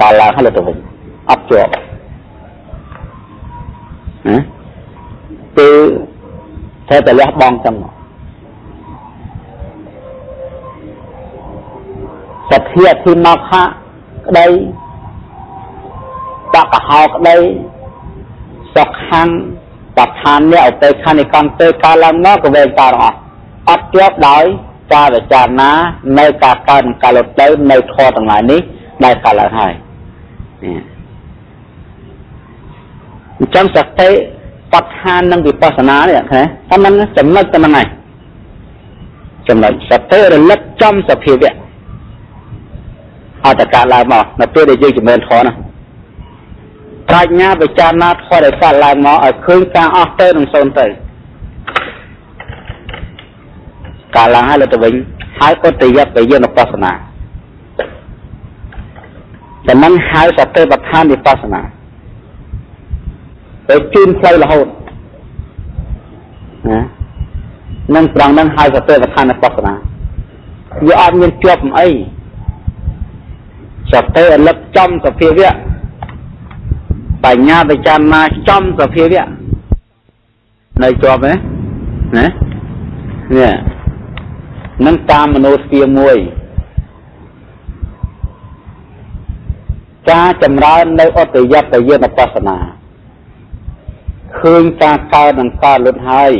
កើតឡើងហើយទៅវិញអត់ជាប់ណាគឺត្រូវតែលះបង់ចឹងសទ្ធាធិមកខៈក្តីបកហោក្តីសុខខាងបឋាននេះឧបេក្ខានិកន្តទៅកើតឡើងមកក៏វែងតរអស់ អត់ជាប់ដោយការវិចារណានៅការកើតនិងការលត់ទៅនៅធម៌ទាំងឡាយនេះដែលកើតឡើងហើយអញ្ចឹងសតិបដ្ឋាននិងវិបស្សនានេះណាតែមិនចំណុចតែមិនណាចំណុចសតិរលឹកចំសភាវៈអត្តកាលឡើងមកនៅពេលដែលយើងចម្រើនធម៌ណាប្រាជ្ញាវិចារណាធម៌ដែលកើតឡើងមកឲ្យឃើញការអស់ទៅនិងសូន្យទៅ កាលឡើងហើយលើទៅវិញហើយក៏ទៅយកទៅយកនបស្សនាចំណងហៅសតិប្បដ្ឋានវិបស្សនាទៅជឿនផ្លូវរហូតណានឹងត្រង់នឹងហៅសតិប្បដ្ឋានវិបស្សនាវាអត់មានជាប់អីសតិអលឹកចំសភាវៈបញ្ញាវិចារណាចំសភាវៈនៅជាប់ទេណានេះ នឹងតាមមនោស្វាមួយ ការចម្រើននៅអត្តយត្តយនបស្សនាឃើញការកើតនិងការលុតហើយ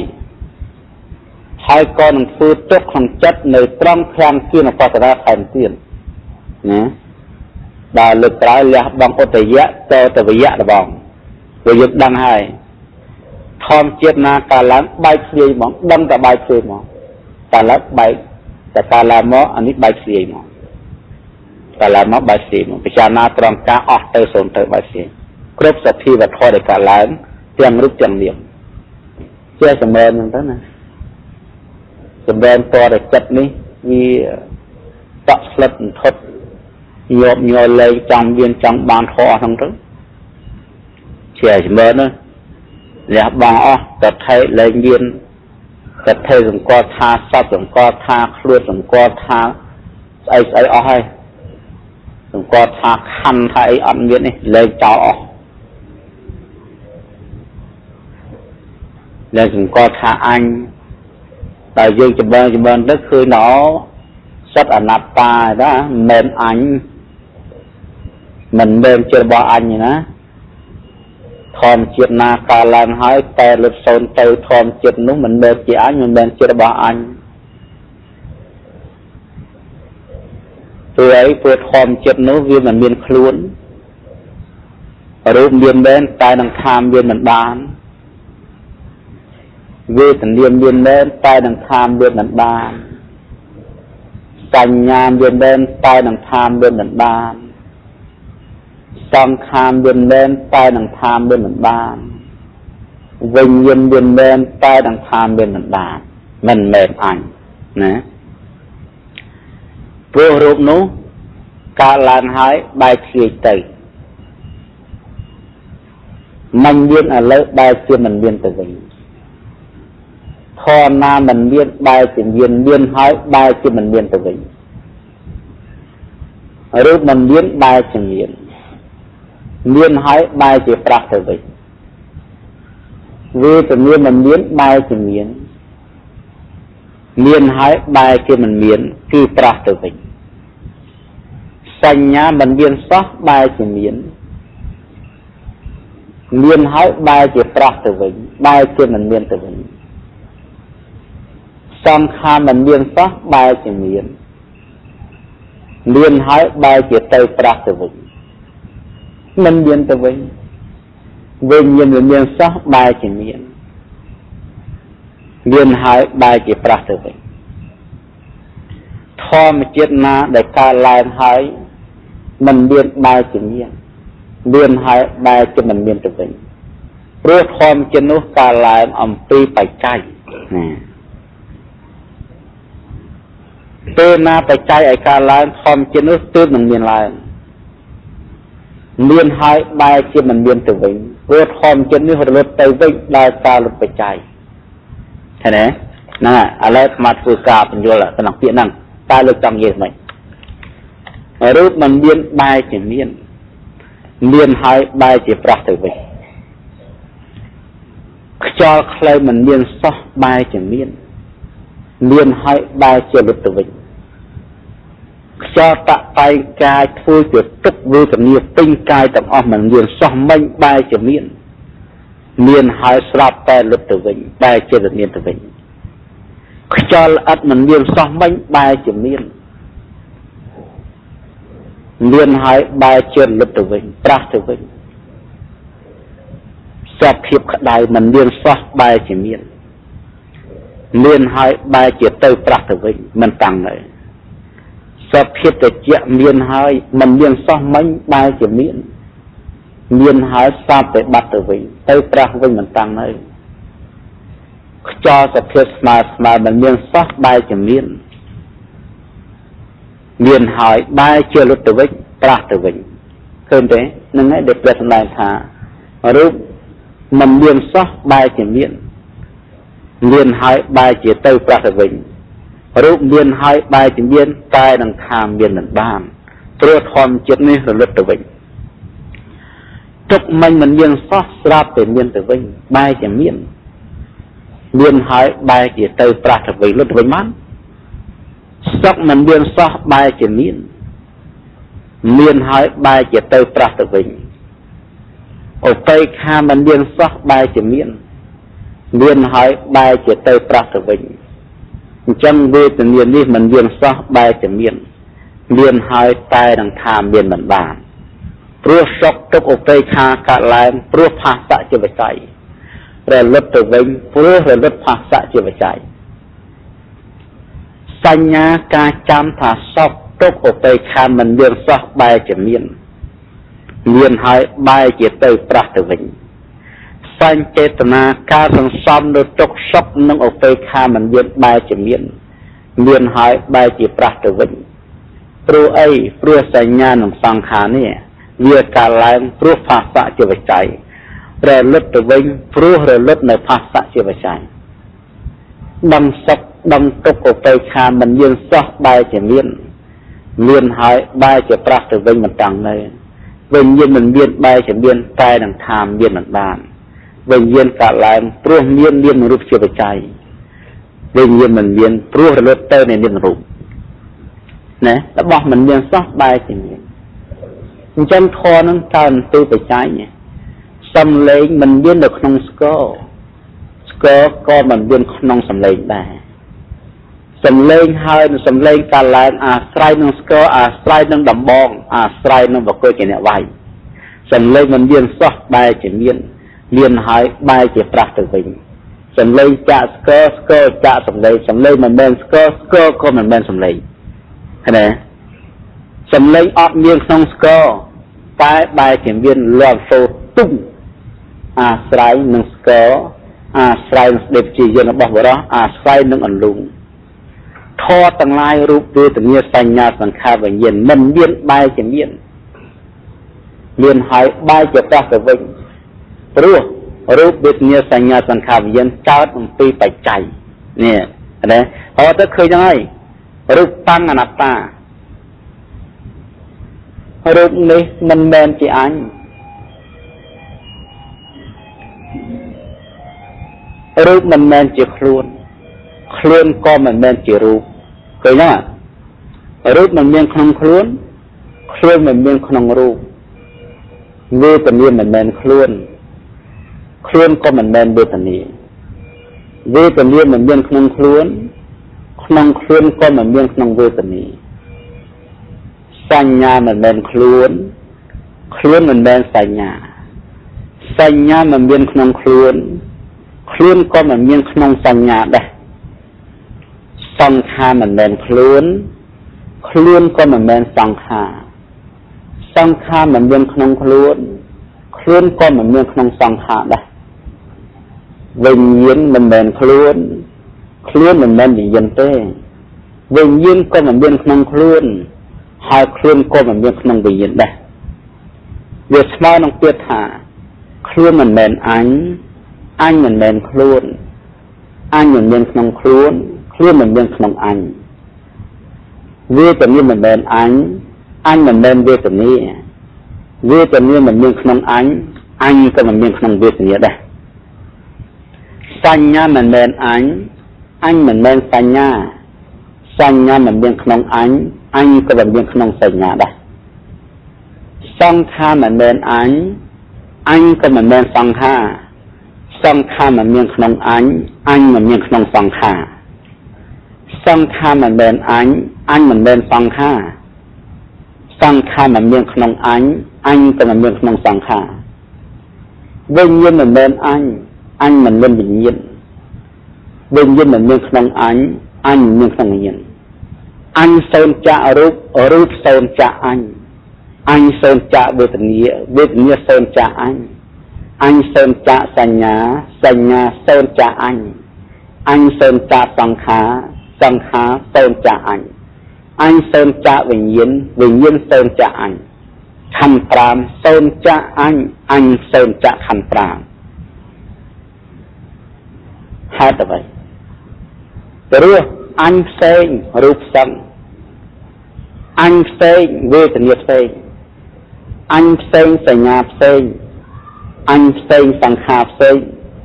ហើយក៏នឹងធ្វើទុកក្នុងចិត្តនៅត្រង់ខាងជានបស្សនាថែមទៀតណាដល់លើកក្រោយលះបង់អត្តយៈតតវយៈរបងព្រោះយើងដឹងហើយធម្មជាតិណាកាលឡើងបែកធ្លាយហ្មងដឹងតែបែកធ្លាយហ្មងកាលឡើងបែក តែកាលឡើងមកអានេះបែកស្រាយមកកាលឡើងមកបែកស្រាយមកពិចារណាត្រង់ការអស់ទៅសូន្យទៅបែកស្រាយគ្រប់សភាវធម៌ដែលកាលឡើងទាំងរូបទាំងនាមជាសម្ដែងហ្នឹងទៅណាសម្ដែងតរចិត្តនេះវាតក់ស្លិតអន្ធត់ញាប់ញ័រលែងចង់មានចង់បានធម៌ហ្នឹងទៅជាសម្ដែងណាលះបង់អស់តថេលែងមាន តែធ្វើសង្កត់ថាសត្វសង្កត់ថាខ្លួនសង្កត់ថាស្អីស្អីអស់ហើយសង្កត់ថាខណ្ឌថាអីអត់មាននេះលែងចោលអស់លែងសង្កត់ថាអញតែយើងចម្រើនចម្រើនទៅឃើញណោសិតអនត្តាណាមិនមែនអញមិនមែនជារបស់អញណា ធម្មជាតិណាកើតឡើងហើយតែលុតសូន្យទៅធម្មជាតិនោះមិនមែនជាអញមិនមែនជារបស់អញព្រោះអីព្រោះធម្មជាតិនោះវាមិនមានខ្លួនរូបមានមែនតែនឹងខាមមានមិនបានវេទនាមានមែនតែនឹងខាមមានមិនបានសញ្ញាមានមែនតែនឹងខាមមានមិនបាន សង្ខារមានមែនតែនឹងខាមមានមិនបានវិញ្ញាណមានមែនតែនឹងខាមមានមិនបានមិនមែនអញណាព្រោះរូបនោះកើតឡើងហើយបែកធ្លាយទៅមិនមានឥឡូវបែរជាមិនមានទៅវិញធម៌ណាមិនមានបែរជាមានមានហើយបែរជាមិនមានទៅវិញរូបមិនមានបែរជាមាន មានហើយបែរជាប្រាស់ទៅវិញវេទនាមិនមានបែរជាមានមានហើយបែរជាមិនមាន គឺប្រាស់ទៅវិញសញ្ញាមិនមានសោះបែរជាមានមានហើយបែរជាប្រោះទៅវិញបែរជាមិនមានទៅវិញសំខានមិនមានសោះបែរជាមានមានហើយបែរជាទៅប្រោះទៅវិញ មិនមានទៅវិញវិញមានមិនមានសោះបែរជាមានមានហើយបែរជាប្រោះទៅវិញធម្មជាតិណាដែលកើតឡើងហើយមិនមានបែរជាមានមានហើយបែរជាមិនមានទៅវិញព្រោះធម្មជាតិនោះកើតឡើងអំពីបច្ច័យណាពេលណាបច្ច័យឲ្យកើតឡើងធម្មជាតិនោះទើបនឹងមានឡើង មានហើយបែរជាមិនមានទៅវិញព្រោះធម្មជាតិនេះរលត់ទៅវិញដោយការលុតបច្ច័យឃើញទេហ្នឹងឥឡូវស្មាត់ធ្វើការបញ្យល់ក្នុងពាក្យហ្នឹងតើលើកចង់និយាយមិនរូបមិនមានបែរជាមាន មានហើយបែរជាប្រោះទៅវិញខ្យល់ខ្លីមិនមានសោះបែរជាមាន មានហើយបែរជាលុតទៅវិញ ខ្យល់តតែងកាយធ្វើជាទុកវេទនាពេញកាយទាំងអស់មិនមានសោះមិញបែរជាមានមានហើយស្រាប់តែលុតទៅវិញបែរជាវិញ្ញាណទៅវិញខ្យល់ល្អិតមិនមានសោះមិញបែរជាមានមានហើយបែរជឿនលុបទៅវិញប្រាស់ទៅវិញសភាពក្តៅមិនមានសោះបែរជាមានមានហើយបែរជាទៅប្រាស់ទៅវិញមិនតាំងនៅ សភាពត្រជាក់មានហើយមិនមានសោះមិញបែរជាមានមានហើយសាប់ទៅបាត់ទៅវិញទៅប្រាស់វិញមិនតាំងនៅខ្យល់សភាពស្មើស្មើមិនមានសោះបែរជាមានមានហើយបែរជាលុតទៅវិញប្រាស់ទៅវិញឃើញទេនឹងឯងដែលព្រះសម្ដែងថារូបមិនមានសោះបែរជាមានមានហើយបែរជាទៅប្រាស់ទៅវិញ រូបមានហើយបែរជាមានតែនឹងថាមានមិនបានព្រោះធម្មជាតិនេះរលត់ទៅវិញទុកមិញមិនមានសោះស្រាប់តែមានទៅវិញបែរជាមានមានហើយបែរជាទៅប្រាស់ទៅវិញលុតទៅវិញមកសុខមិនមានសោះបែរជាមានមានហើយបែរជាទៅប្រះទៅវិញឧបេក្ខាមិនមានសោះបែរជាមានមានហើយបែរជាទៅប្រះទៅវិញ អញ្ចឹងវេទនានេះមិនមានសោះបែរជាមានមានហើយតែនឹងថាមានមិនបានព្រោះសុខទុក្ខឧបេក្ខាកាត់ឡើងព្រោះផាសៈជាបច្ច័យរលត់ទៅវិញព្រោះរលត់ផាសៈជាបច្ច័យសញ្ញាការចាំថាសុខទុក្ខឧបេក្ខាមិនមានសោះបែរជាមានមានហើយបែរជាទៅប្រះទៅវិញ សញ្ចេតនាការសន្សំនៅទុក្ខសុខនិងឧបេក្ខាមិនមានបែរជាមានមានហើយបែរជាប្រះទៅវិញព្រោះអីព្រោះសញ្ញានិងសង្ខារនេះវាកាលឡើងព្រោះផាសៈជាបច្ច័យរលត់ទៅវិញព្រោះរលត់នៅផាសៈជាបច្ច័យដំសុខដំទុក្ខឧបេក្ខាមិនមានសោះបែរជាមានមានហើយបែរជាប្រាស់ទៅវិញមិនតាំងនៅវិញ្ញាណមិនមានបែរជាមានតែនឹងថាមានមិនបាន វិញ្ញាណកើតឡើងព្រោះមានមានរូបជាបច្ច័យវិញ្ញាណមិនមានព្រោះរលត់ទៅនៃមានរូបណារបស់មិនមានសោះបែរជាមានអញ្ចឹងធម៌នឹងកើតពីបច្ច័យសំឡេងមិនមាននៅក្នុងស្គរស្គរក៏មិនមានក្នុងសំឡេងដែរសំឡេងហើយនឹងសំឡេងកាឡើងអាស្រ័យនឹងស្គរអាស្រ័យនឹងដំបងអាស្រ័យនឹងបកគោជាអ្នកវាយសំឡេងមិនមានសោះបែរជាមាន មានហើយបែរជាប្រាស់ទៅវិញសំឡេងចាក់ស្គរស្គរចាក់សំឡេងសំឡេងមិនមែនស្គរស្គរក៏មិនមែនសំឡេងឃើញទេសំឡេងអត់មានក្នុងស្គរតែបែរជាមានលាន់សូទុំអាស្រ័យនឹងស្គរអាស្រ័យនឹងស្ដេចជាយន្តរបស់បរោះអាស្រ័យនឹងអន្លូងធរទាំងឡាយរូបវេទនាសញ្ញាសង្ខារវិញ្ញាណមិនមានបែរជាមានមានហើយបែរជាប្រះទៅវិញ ព្រោះរូបវេទនាសញ្ញាសង្ខារវិញ្ញាណកើតអំពីបច្ច័យនេះណាហៅទៅឃើញហ្នឹងហើយរូបតាំងអនត្តារូបនេះមិនមែនជាអញរូបមិនមែនជាខ្លួន ខ្លួនក៏មិនមែនជារូបឃើញទេរូបមិនមានក្នុងខ្លួន ខ្លួនមិនមានក្នុងរូបវេទនាមិនមែនខ្លួន ខ្លួនក៏មិនមែនវេទនាវេទនាមិនមានក្នុងខ្លួន ក្នុងខ្លួនក៏មិនមានក្នុងវេទនាសញ្ញាមិនមែនខ្លួន ខ្លួនមិនមែនសញ្ញាសញ្ញាមិនមានក្នុងខ្លួន ខ្លួនក៏មិនមានក្នុងសញ្ញាដែរសង្ខារមិនមែនខ្លួន ខ្លួនក៏មិនមែនសង្ខារសង្ខារមិនមានក្នុងខ្លួន ខ្លួនក៏មិនមានក្នុងសង្ខារដែរ វិញ្ញាណមិនមែនខ្លួនខ្លួនមិនមែនវិញ្ញាណទេវិញ្ញាណក៏មិនមានក្នុងខ្លួនហើយខ្លួនក៏មិនមានក្នុងវិញ្ញាណដែរវាស្មើនឹងពាក្យថា ខ្លួនមិនមែនអញអញមិនមែនខ្លួនអញមិនមានក្នុងខ្លួន ខ្លួនមិនមានក្នុងអញវេទនាមិនមែនអញអញមិនមែនវេទនាវេទនាមិនមានក្នុងអញអញក៏មិនមានក្នុងវេទនាដែរ សញ្ញាមិនមែនអញអញមិនមែនសញ្ញាសញ្ញាមិនមានក្នុងអញអញក៏មិនមានក្នុងសញ្ញាដែរសង្ខារមិនមែនអញអញក៏មិនមែនសង្ខារសង្ខារមិនមានក្នុងអញអញមិនមានក្នុងសង្ខារសង្ខារមិនមែនអញអញមិនមែនសង្ខារសង្ខារមិនមានក្នុងអញអញក៏មិនមានក្នុងសង្ខារវិញ្ញាណមិនមែនអញ អញមិនមានវិញ្ញាណវិញ្ញាណមិនមានក្នុងអញអញមិនមានក្នុងវិញ្ញាណអញសូនចាក់រូបរូបសូនចាក់អញអញសូនចាក់វេទនាវេទនាសូនចាក់អញអញសូនចាក់សញ្ញាសញ្ញាសូនចាក់អញអញសូនចាក់សង្ខារសង្ខារសូនចាក់អញអញសូនចាក់វិញ្ញាណវិញ្ញាណសូនចាក់អញខណ្ឌ5សូនចាក់អញអញសូនចាក់ខណ្ឌ5 ហេតុអ្វីព្រោះអញផ្សេងរូបផ្សេងអញផ្សេងវេទនាផ្សេងអញផ្សេងសញ្ញាផ្សេងអញផ្សេងសង្ខារផ្សេង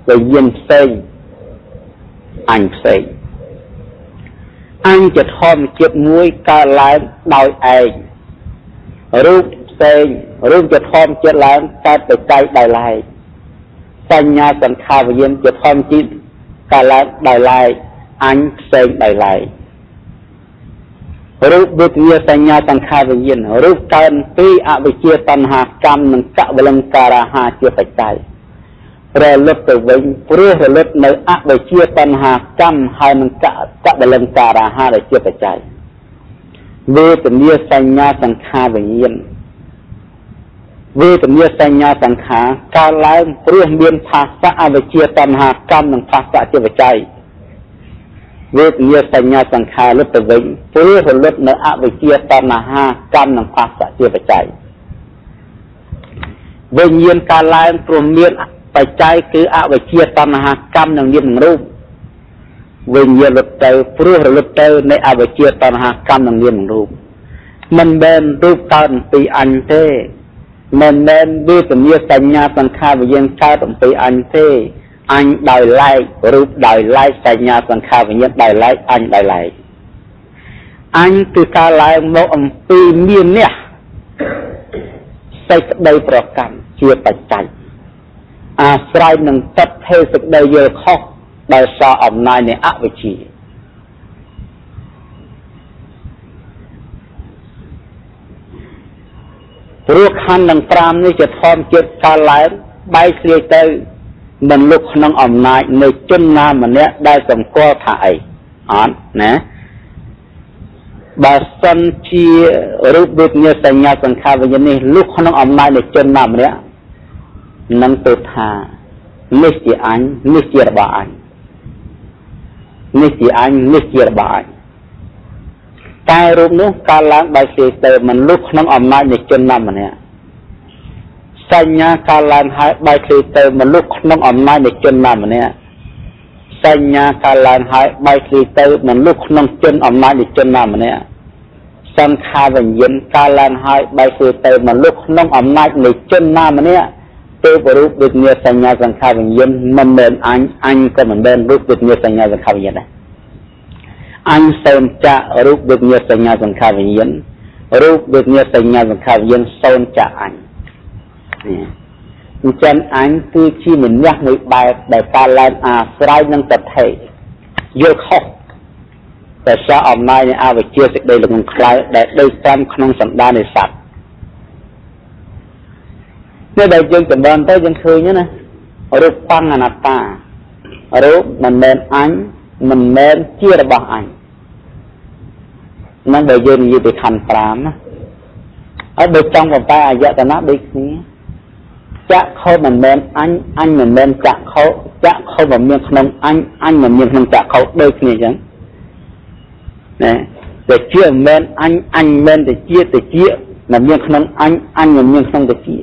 វិញ្ញាណផ្សេងអញផ្សេងអញជាធម្មជាតិមួយកើតឡើងដោយឯងរូបផ្សេងរូបជាធម្មជាតិឡើងកើតទៅចៃដោយឡែកសញ្ញាសង្ខារវិញ្ញាណជាធម្មជាតិ កើតឡើងដោយឡែកអញផ្សេងដោយឡែករូបវេទនាសញ្ញាសង្ខារវិញ្ញាណរូបកើនពីអវិជ្ជាតណ្ហាកម្មនិងកវលង្ការាហាជាបច្ច័យរលត់ទៅវិញព្រោះរលត់នៅអវិជ្ជាតណ្ហាកម្មហើយនឹងកកវលង្ការាហាដែលជាបច្ច័យវេទនាសញ្ញាសង្ខារវិញ្ញាណ វេទនាសញ្ញាសង្ខារកើតឡើងព្រោះមានភាសៈអវិជ្ជាតណ្ហាកម្មនិងភាសៈជាបច្ច័យវេទនាសញ្ញាសង្ខារលុបទៅវិញព្រោះរលត់នៅអវិជ្ជាតណ្ហាកម្មនិងភាសៈជាបច្ច័យវិញ្ញាណកាលឡើងព្រមមានបច្ច័យគឺអវិជ្ជាតណ្ហាកម្មនិងនាមនឹងរូបវិញ្ញាណលុបទៅព្រោះរលត់ទៅនៃអវិជ្ជាតណ្ហាកម្មនិងនាមនឹងរូបមិនមែនរូបកើតអំពីអញទេ មិនមែនវេទនាសញ្ញាសង្ខារវិញ្ញាណកើតអំពីអញទេអញដោយឡែករូបដោយឡែកសញ្ញាសង្ខារវិញ្ញាណដោយឡែកអញដោយឡែកអញគឺការឡើងមកអំពីមាននេះសេចក្តីប្រកម្មជាបច្ច័យអាស្រ័យនឹងទឹកភេសេចក្តីយល់ខុសដោយសារអំណាចនៃអវិជ្ជា ព្រោះខណ្ឌទាំង5នេះជាធម្មជាតិកើតឡើងបែកធ្លាយទៅមិនលុកក្នុងអំណាចនៃជនណាម្នាក់ដែលសម្គាល់ថាអីអត់ណាបើសិនជារូបដូចជាសញ្ញាសង្ខារវិញ្ញាណនេះលុកក្នុងអំណាចនៃជនណាម្នាក់នឹងទៅថានេះជាអញនេះជារបស់អញនេះជាអញនេះជារបស់អញ តែរូបនោះកើតឡើងដោយសេទៅមិនលុះក្នុងអំណាចនៃជនណាម្នាក់សញ្ញាកើតឡើងហើយបែកគ្នាទៅមិនលុះក្នុងអំណាចនៃជនណាម្នាក់សញ្ញាកើតឡើងហើយបែកគ្នាទៅមិនលុះក្នុងជនអំណាចនៃជនណាម្នាក់សង្ខារវិញ្ញាណកើតឡើងហើយបែកគ្នាទៅមិនលុះក្នុងអំណាចនៃជនណាម្នាក់ទេពរូបវិញ្ញាសញ្ញាសង្ខារវិញ្ញាណមិនមែនអញអញក៏មិនមែនរូបវិញ្ញាសញ្ញាសង្ខារវិញ្ញាណដែរ អញសូនចាក់រូបវិញ្ញាសញ្ញាសង្ខារវិញ្ញាណរូបវិញ្ញាសញ្ញាសង្ខារវិញ្ញាណសូនចាក់អញអញ្ចឹងអញគឺជាមនះមួយបែបដែលកើតឡើងអាស្រ័យនឹងតថេយល់ខុសតែសារអំណាចនៃអវិជ្ជាសេចក្តីល្ងងខ្លៅដែលដូចតាមក្នុងសន្តាននៃសត្វនេះដែលយើងចម្រើនទៅយើងឃើញណារូបបង្អនត្តារូបមិនមែនអញមិនមែនជារបស់អញ នឹងដែលយើងនិយាយពីខណ្ឌ5ណាហើយបើចង់បំបែអាយតនៈដូចគ្នាចក្ខុមិនមែនអញអញមិនមែនចក្ខុចក្ខុមិនមានក្នុងអញអញមិនមានក្នុងចក្ខុដូចគ្នាអញ្ចឹងណាតែជាមិនមែនអញអញមិនមែនតែជាតែជាមិនមានក្នុងអញអញមិនមានក្នុងតែជា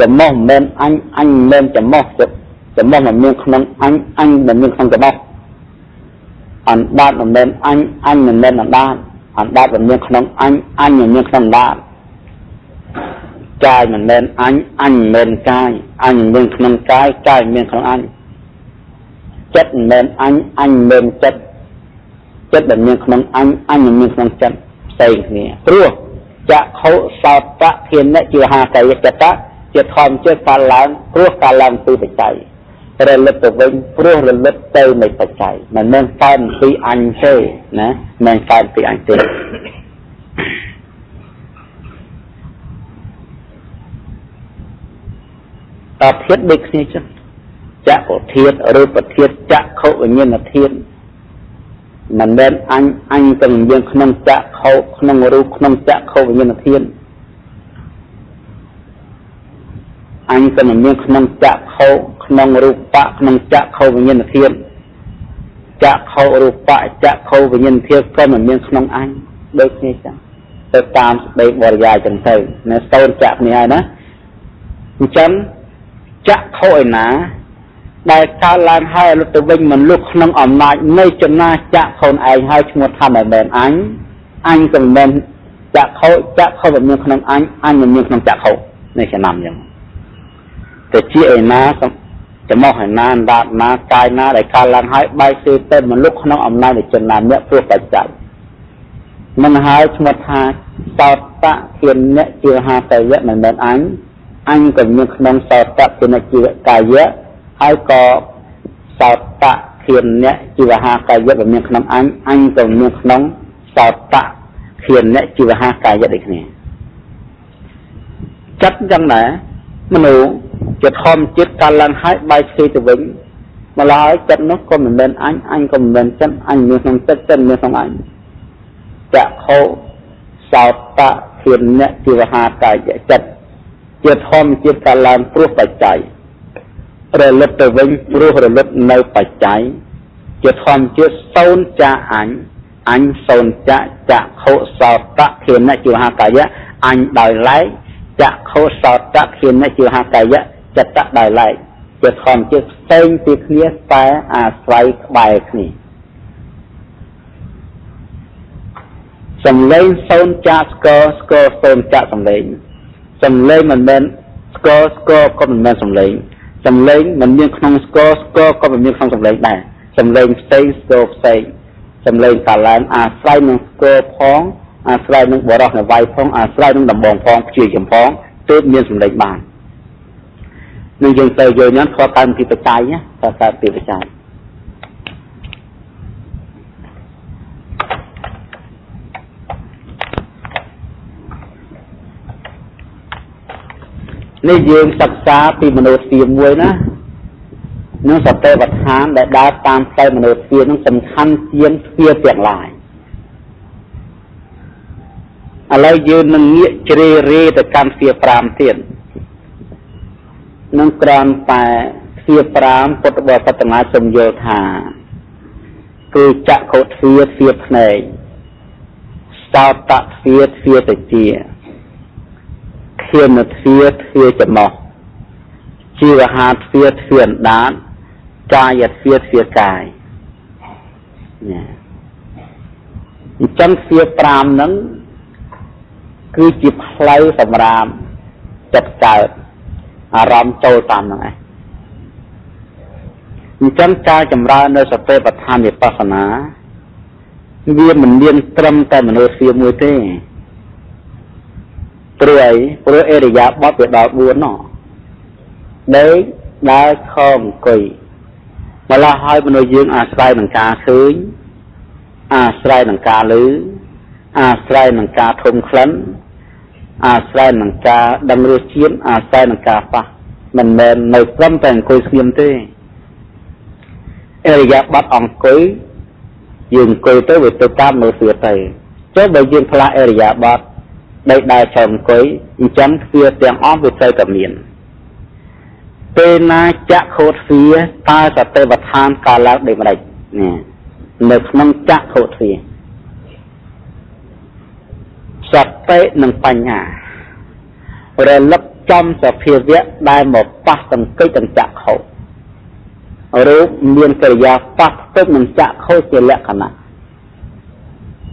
ចំោះមិនមែនអញអញមិនមែនចំោះចំោះមិនមានក្នុងអញអញមិនមានក្នុងចំោះ អណ្ដាតមិនមែនអញអញមិនមែនអណ្ដាតអណ្ដាតមិនមានក្នុងអញអញមិនមានក្នុងអណ្ដាតកាយមិនមែនអញអញមិនមែនកាយអញមានក្នុងកាយកាយមានក្នុងអញចិត្តមិនមែនអញអញមិនមែនចិត្តចិត្តដែលមានក្នុងអញអញមិនមានក្នុងចិត្តផ្សេងគ្នាព្រោះចក្ខុសោតៈធានៈជាហាកាយចិត្តៈជាធម្មជាតិកើតឡើងព្រោះកើតឡើងពីបច្ច័យ រលឹកទៅវិញព្រោះរលឹកទៅនៃបច្ច័យមិនមែនកើតពីអញទេណាមិនកើតពីអញទេតធាតដូចគ្នាចឹងចក្ខុធាតរូបធាតចក្ខុវិញ្ញាណធាតមិនមែនអញអញទាំងយើងក្នុងចក្ខុក្នុងរូបក្នុងចក្ខុវិញ្ញាណធាតអញក៏មិនមានក្នុងចក្ខុ ក្នុងរូបៈក្នុងចក្ខុវិញ្ញាណធាតុចក្ខុរូបៈចក្ខុវិញ្ញាណធាតុក៏មិនមានក្នុងអញដូចគ្នាចឹងទៅតាមស្ដីបរិយាយចឹងទៅណាស្ទូនចាក់នេះហើយណាអញ្ចឹងចក្ខុឯណា ដែលកើតឡើងហើយលុតទៅវិញមិនលុះក្នុងអំណាចនៃចំណាចក្ខុនឯងហើយឈ្មោះថាមិនមែនអញអញក៏មិនមែនចក្ខុចក្ខុមិនមានក្នុងអញអញមិនមានក្នុងចក្ខុនេះចំណាំចឹងទៅជាឯណា ចំោះឯណាអណ្ដាតណាកាយណាដែលកើតឡើងហើយបែកទៅទៅមនុស្សក្នុងអំណាចនៃចិនណាអ្នកព្រោះបច្ច័យមិនហើយឈ្មោះថាសោតៈធានអ្នកជាហាតយៈមិនមែនអញអញក៏មានក្នុងសោតៈធានជីវកាយៈហើយក៏សោតៈធានអ្នកជីវហាកាយៈមិនមានក្នុងអញអញក៏មានក្នុងសោតៈធានអ្នកជីវហាកាយៈដូចគ្នាចិត្តចឹងដែរមនុស្ស ជាធម្មជាតិកើតឡើងហើយបែកគ្នាទៅវិញម្ល៉េះចិត្តនោះក៏មិនមែនអញអញក៏មិនមែនចិត្តអញមានក្នុងចិត្តចិត្តមានក្នុងអញចក្ខុសោតៈធានៈជីវហាកាយចិត្តជាធម្មជាតិកើតឡើងព្រោះបច្ច័យរលត់ទៅវិញព្រោះរលត់នៅបច្ច័យជាធម្មជាតិសូនចាអញអញសូនចាចក្ខុសោតៈធានៈជីវហាកាយៈអញដោយឡែក ចក្ខុសោតៈធានៈជីវហាកាយៈចិត្តដោយឡែកជាធម្មជាតិផ្សេងពីគ្នាតែអាស្រ័យក្បែរគ្នាសំឡេងសូនចាក់ស្គរស្គរសូនចាក់សំឡេងសំឡេងមិនមែនស្គរស្គរក៏មិនមែនសំឡេងសំឡេងមិនមានក្នុងស្គរស្គរក៏មិនមានក្នុងសំឡេងដែរសំឡេងផ្សេងស្គរផ្សេងសំឡេងកាលែនអាស្រ័យនឹងស្គរផង អាស្រ័យនឹងបរោះនៅវាយផងអាស្រ័យនឹងដំបងផងព្យាយាមផងទើបមានសំឡេងបាននឹងយើងទៅយកញ៉ាំខកតាមពីបច្ច័យណាខកតាមពីបច្ច័យនេះយើងសិក្សាពីមនុស្សទីមួយណានឹងសតិប្បដ្ឋានដែលដើរតាមផ្លូវមនុស្សទីនឹងសំខាន់ជាងទ្វាទាំងឡាយ ឥឡូវយើងនឹងងាកជ្រេរេទៅកម្មទ្វា5ទៀតនឹងក្រានតែទ្វា5ពុទ្ធបរិស័ទទាំងឡាយសំយល់ថា គឺចក្ខុទ្វាទ្វាភ្នែកសោតទ្វាទ្វាតិជាខៀនទ្វាទ្វាចំណោះជីវហាទ្វាទ្វាអណ្ដាតកាយទ្វាទ្វាកាយណាអញ្ចឹងទ្វា5ហ្នឹង គឺជាផ្លូវសម្រាប់ចិត្តកើតអារម្មណ៍ចូលតាមហ្នឹងឯងអញ្ចឹងការចម្រើននៅសតិប្បដ្ឋានវិបស្សនាវាមិនមានត្រឹមតែមនុស្សវាមួយទេព្រោះអីព្រោះអេរិយាបថវាដល់4ណោះដេកដើរខំអង្គុយម្ល៉េះហើយមនុស្សយើងអាស្រ័យនឹងការឃើញអាស្រ័យនឹងការឮ អាស្រ័យនឹងការធំក្លិនអាស្រ័យនឹងការដឹងរសជាតិអាស្រ័យនឹងការប៉ះមិនមែននៅត្រឹមតែអង្គុយស្ងៀមទេអរិយាប័ត្រអង្គុយយើងអង្គុយទៅវាទៅតាមមើលស្វាទៅចុះបើយើងផ្លាស់អរិយាប័ត្រដេកដើរចុះអង្គុយអញ្ចឹងស្វាទាំងអស់វាត្រូវតែមានពេលណាចក្ខុទ្វាតើសតិវដ្ឋានកើតឡើងដូចម្ដេចនេះនៅក្នុងចក្ខុទ្វា សតិនិងបញ្ញារលឹកចំសភាវៈដែលមកប៉ះសង្កេតទាំងចក្ខុរូបមានកិរិយាប៉ះផ្ទុកនឹងចក្ខុជាលក្ខណៈ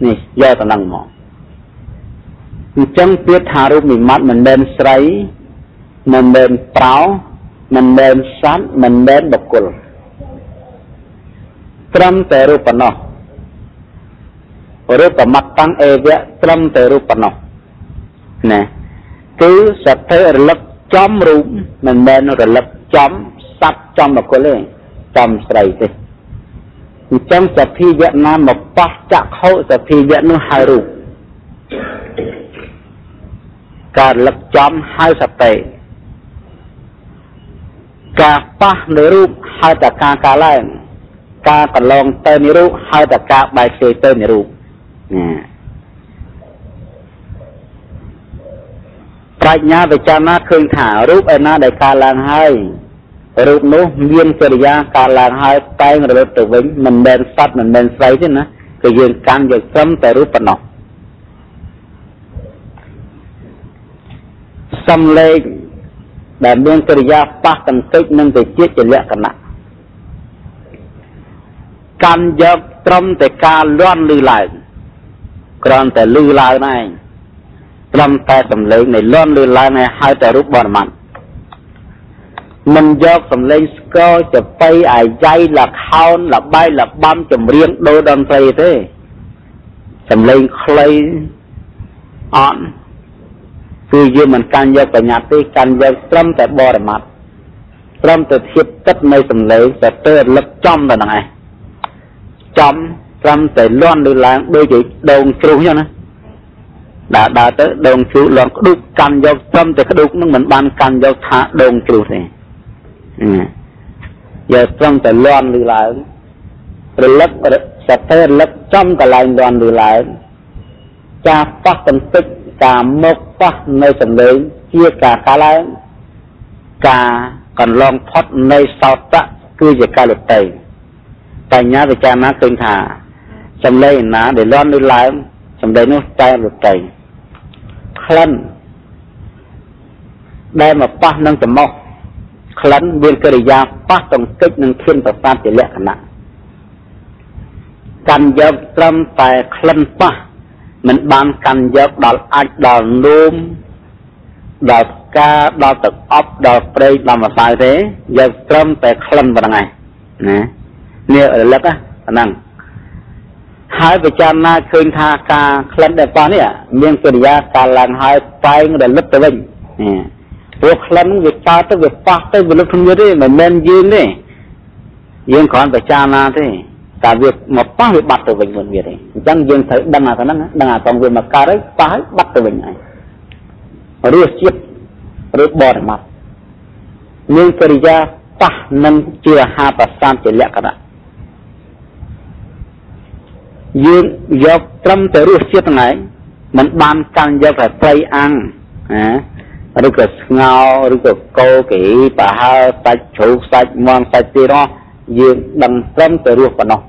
នេះយកទៅនឹងមកអញ្ចឹងពាក្យថារូបនិមិត្តមិនមែនស្រីមិនមែនប្រោមិនមែនសត្វមិនមែនបុគ្គលត្រឹមតែរូបប៉ុណ្ណោះ រូបមត្តតាំងអេវៈត្រឹមតែរូបប៉ុណ្ណោះណាគឺសត្វរលឹកចំរូបមិនមែនរលឹកចំសត្វចំបុគ្គលទេចំស្រីទេអញ្ចឹងសភាវៈណាមកប៉ះចក្ខុសភាវៈនោះហៅរូបការលឹកចំហៅសតិការប៉ះនៅរូបហៅតែការកាឡើងការកន្លងទៅនៃរូបហៅតែការបែកធ្វើទៅនៃរូប ណាប្រាជ្ញាពិចារណាឃើញថារូបឯណាដែលកើតឡើងហើយរូបនោះមានកិរិយាកើតឡើងហើយតែងរលត់ទៅវិញមិនមែនសត្វមិនមែនស្រីទេណាគឺយើងកាន់យកត្រឹមតែរូបប៉ុណ្ណោះសំលេងដែលមានកិរិយាប៉ះកន្តិចនិងតិចជាលក្ខណៈកាន់យកត្រឹមតែការលន់លឺឡើង គ្រាន់តែលឺឡើងឯងត្រឹមតែសំឡេងនៃលន់លឺឡើងឯងហៅតែរូបបរមត្តមិនយកសំឡេងស្គរចបៃអាយ៉ៃលខោនលបាយលបាំចម្រៀងដូរតន្ត្រីទេសំឡេងខ្លីអត់គឺយើងមិនកាន់យកបញ្ញត្តិទេកាន់យកត្រឹមតែបរមត្តត្រឹមតែភាពទឹកនៃសំឡេងតែទៅរលឹកចំទៅហ្នឹងឯងចំ ត្រឹមតែលន់លើឡើងដូចជាដងជ្រុះចឹងណាដើរដើរទៅដងជ្រុះលន់ក្ដុកកាន់យកត្រឹមតែក្ដុកនឹងមិនបានកាន់យកថាដងជ្រុះទេយកត្រឹមតែលន់លើឡើងរលឹកសតិរលឹកចំកន្លែងលន់លើឡើងចាប៉ះបន្តិចការមកប៉ះនៅសម្លេងជាការកាឡើងការកន្លងផុតនៃសោតៈគឺជាការលុតទៅបញ្ញាវិចារណាឃើញថា សម្លេងណាដែលលន់នៅឡើងសម្លេងនោះតែលុតទៅក្លិនដែលមកប៉ះនឹងចំមុខក្លិនមានកិរិយាប៉ះទង្គិចនឹងធានប្រសាទជាលក្ខណៈកាន់យកត្រឹមតែក្លិនប៉ះមិនបានកាន់យកដល់អាចដល់នោមដល់ផ្កាដល់ទឹកអប់ដល់ព្រៃដល់ម្សៅទេយកត្រឹមតែក្លិនប៉ុណ្ណឹងឯងណានេះរលឹកហ្នឹង ហើយពិចារណាឃើញថាការក្លិនដែលប៉ះនេះមានកិរិយាកាលឡើងហើយតែងរលឹកទៅវិញព្រោះក្លិនវាកើតទៅវាប៉ះទៅវាលុបគ្នាទេមិនមែនយើងទេយើងគ្រាន់តែចារណាទេតែវាមកប៉ះវាបាត់ទៅវិញវិញវាទេអញ្ចឹងយើងត្រូវដឹងអាហ្នឹងដឹងអាតងវាមកកើតហើយប៉ះហើយបាត់ទៅវិញហើយរសជាតិឬបរិមាត់មានកិរិយាប៉ះនឹងជាអាហារប្រសាទជាលក្ខណៈ យើងយកត្រឹមតែរសជាតិហ្នឹងឯងมันបានកាន់យកតែត្រីអាំងណាឬក៏ស្ងោរឬក៏កោកេប្រហើសាច់ជ្រូកសាច់មាន់សាច់ទីរោះយើងដឹងត្រឹមតែរសប៉ុណ្ណោះ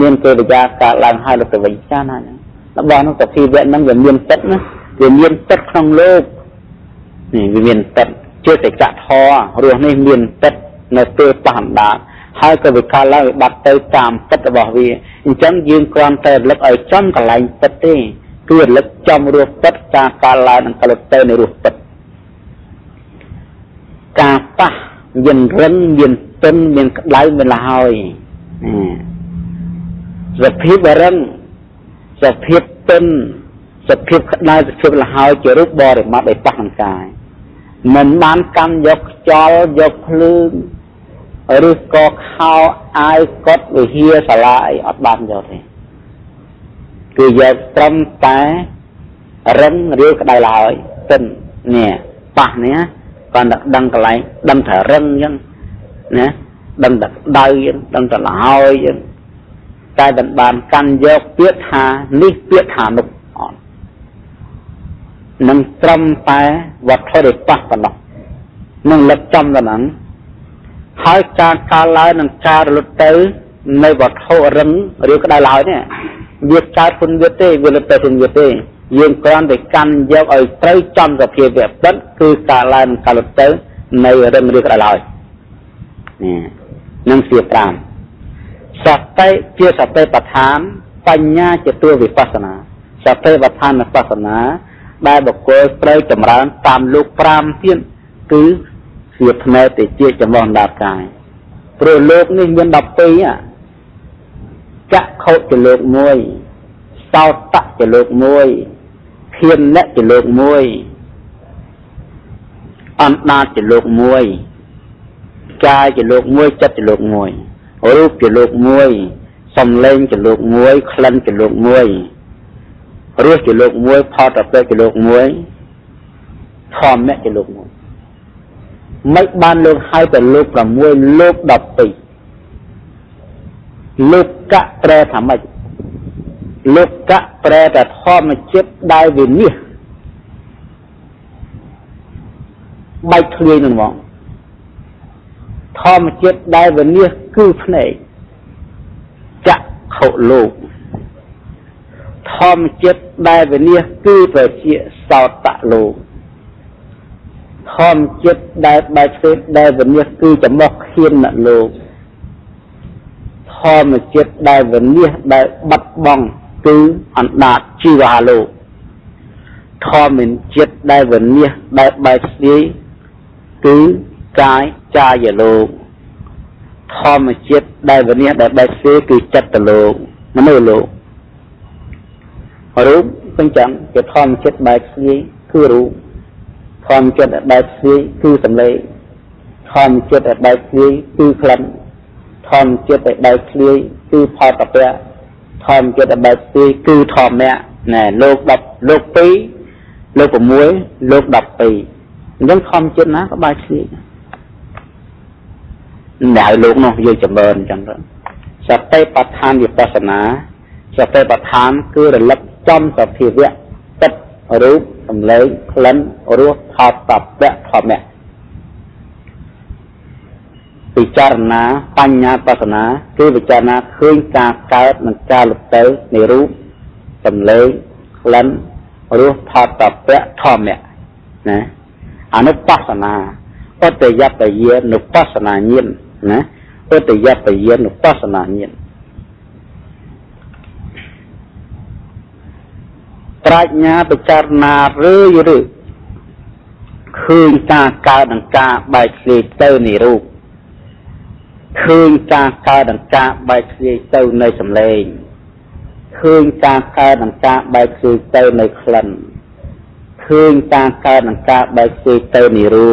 មានកិរិយាកើតឡើងហើយទៅវិញចាណាហ្នឹងរបស់នោះសភាវៈហ្នឹងវាមានទឹកណាវាមានទឹកក្នុងលោកនេះវាមានទឹកចេតកៈធររស់នេះមានទឹកនៅពេលបះអណ្ដាត ហើយក៏វាកើតឡើងវាបាត់ទៅតាមពិតរបស់វាអញ្ចឹងយើងគ្រាន់តែរលឹកឲ្យចំកន្លែងពិតទេគឺរលឹកចំរស់ពិតការកើតឡើងនិងកលទៅនៃរស់ពិតការប៉ះមានរឹងមានទន់មានក្តៅមានលហើយសភាពរឹងសភាពទន់សភាពក្តៅសភាពលហើយជារូបបរិមាត់ដែលប៉ះនឹងកាយមិនបានកាន់យកខ្យល់យកភ្លើង ឬក៏ខោអាយកត់វិហាសាលាអីអត់បានយកទេគឺយកត្រឹមតែរឹងរាវក្តៅឡើយទិននេះប៉ះនេះគាត់តែដឹងកន្លែងដឹងថារឹងអញ្ចឹងណាដឹងតែក្តៅអញ្ចឹងដឹងតែឡើយអញ្ចឹងតែមិនបានកាន់យកពាក្យថានេះពាក្យថានោះអត់នឹងត្រឹមតែវត្ថុដែលប៉ះប៉ុណ្ណោះនឹងលឹកចំតែហ្នឹង ហើយការកើតឡើងនិងការរលត់ទៅនៃវត្ថុរឹងឬក្តៅឡើយនេះវាកើតពុនវាទេវាលត់ទៅពុនវាទេយើងគ្រាន់តែកាន់យកឲ្យត្រូវចំសភាវៈពិតគឺការឡើងនិងការលត់ទៅនៃរឹងឬក្តៅឡើយនេះនឹងជា5សតិជាសតិបដ្ឋានបញ្ញាជាតួវិបស្សនាសតិបដ្ឋានវិបស្សនាដែលបុគ្គលត្រូវចម្រើនតាមលោក5ទៀតគឺ ជាផ្នែកទៅជាចំណងដាកាយព្រោះលោកនេះមាន12ចក្ខុជាលោក1សោតៈជាលោក1ធានៈជាលោក1អណ្ដាតជាលោក1កាយជាលោក1ចិត្តជាលោក1រូបជាលោក1សំឡេងជាលោក1ក្លិនជាលោក1រសជាលោក1ផលតពេជាលោក1ធម្មៈជាលោក1 មិនបានលើកឲ្យតែលោក6លោក12លោកកៈប្រែថាម៉េចលោកកៈប្រែតែធម្មជាតិដែលវិនិច្ឆ័យបែកធ្លាយនឹងហ្មងធម្មជាតិដែលវិនិច្ឆ័យគឺភ្នែកចក្ខុលោកធម្មជាតិដែលវិនិច្ឆ័យគឺប្រជាសោតៈលោក ធម្មចិត្តដែលបែកធ្វើដែលវិនិច្ឆ័យគឺចំោះខៀនអ្នកលោកធម្មចិត្តដែលវិនិច្ឆ័យដែលបាត់បង់គឺអណ្ដាតជីវៈលោកធម្មចិត្តដែលវិនិច្ឆ័យដែលបែកស្ទាយគឺកាយចាយលោកធម្មចិត្តដែលវិនិច្ឆ័យដែលបែកស្ទាយគឺចិត្តលោកមនុស្សលោករូបអញ្ចឹងជាធម្មចិត្តបែកស្ទាយគឺរូប ធម្មចិត្តដែលបែកស្វាយគឺសម្លេងធម្មចិត្តដែលបែកស្វាយគឺក្លិនធម្មចិត្តដែលបែកស្វាយគឺផលតពៈធម្មចិត្តដែលបែកស្វាយគឺធម្មៈណែលោក10លោក2លោក6លោក12អញ្ចឹងធម្មចិត្តណាក៏បែកស្វាយណែឲ្យលោកនោះយកចម្រើនអញ្ចឹងទៅសតិបដ្ឋានវិបស្សនាសតិបដ្ឋានគឺរលឹកចំសភាវៈទឹក រូបសម្លេងក្លិនរសថតតពៈធម្មៈពិចារណាបញ្ញាបស្សនាគឺពិចារណាឃើញការកើតនិងការលុបទៅនៃរូបសម្លេងក្លិនរសថតតពៈធម្មៈណាអនុបស្សនាឧត្តយបយានុបស្សនាញាណណាឧត្តយបយានុបស្សនាញាណ ប្រាជ្ញាពិចារណារឿយរឿយឃើញការកើតនិងការបែកធ្លាយទៅនៃរូបឃើញការកើតនិងការបែកធ្លាយទៅនៃសម្លេងឃើញការកើតនិងការបែកធ្លាយទៅនៃក្លិនឃឃើញការកើតនិងការបែកខ្វាយទៅនិរោ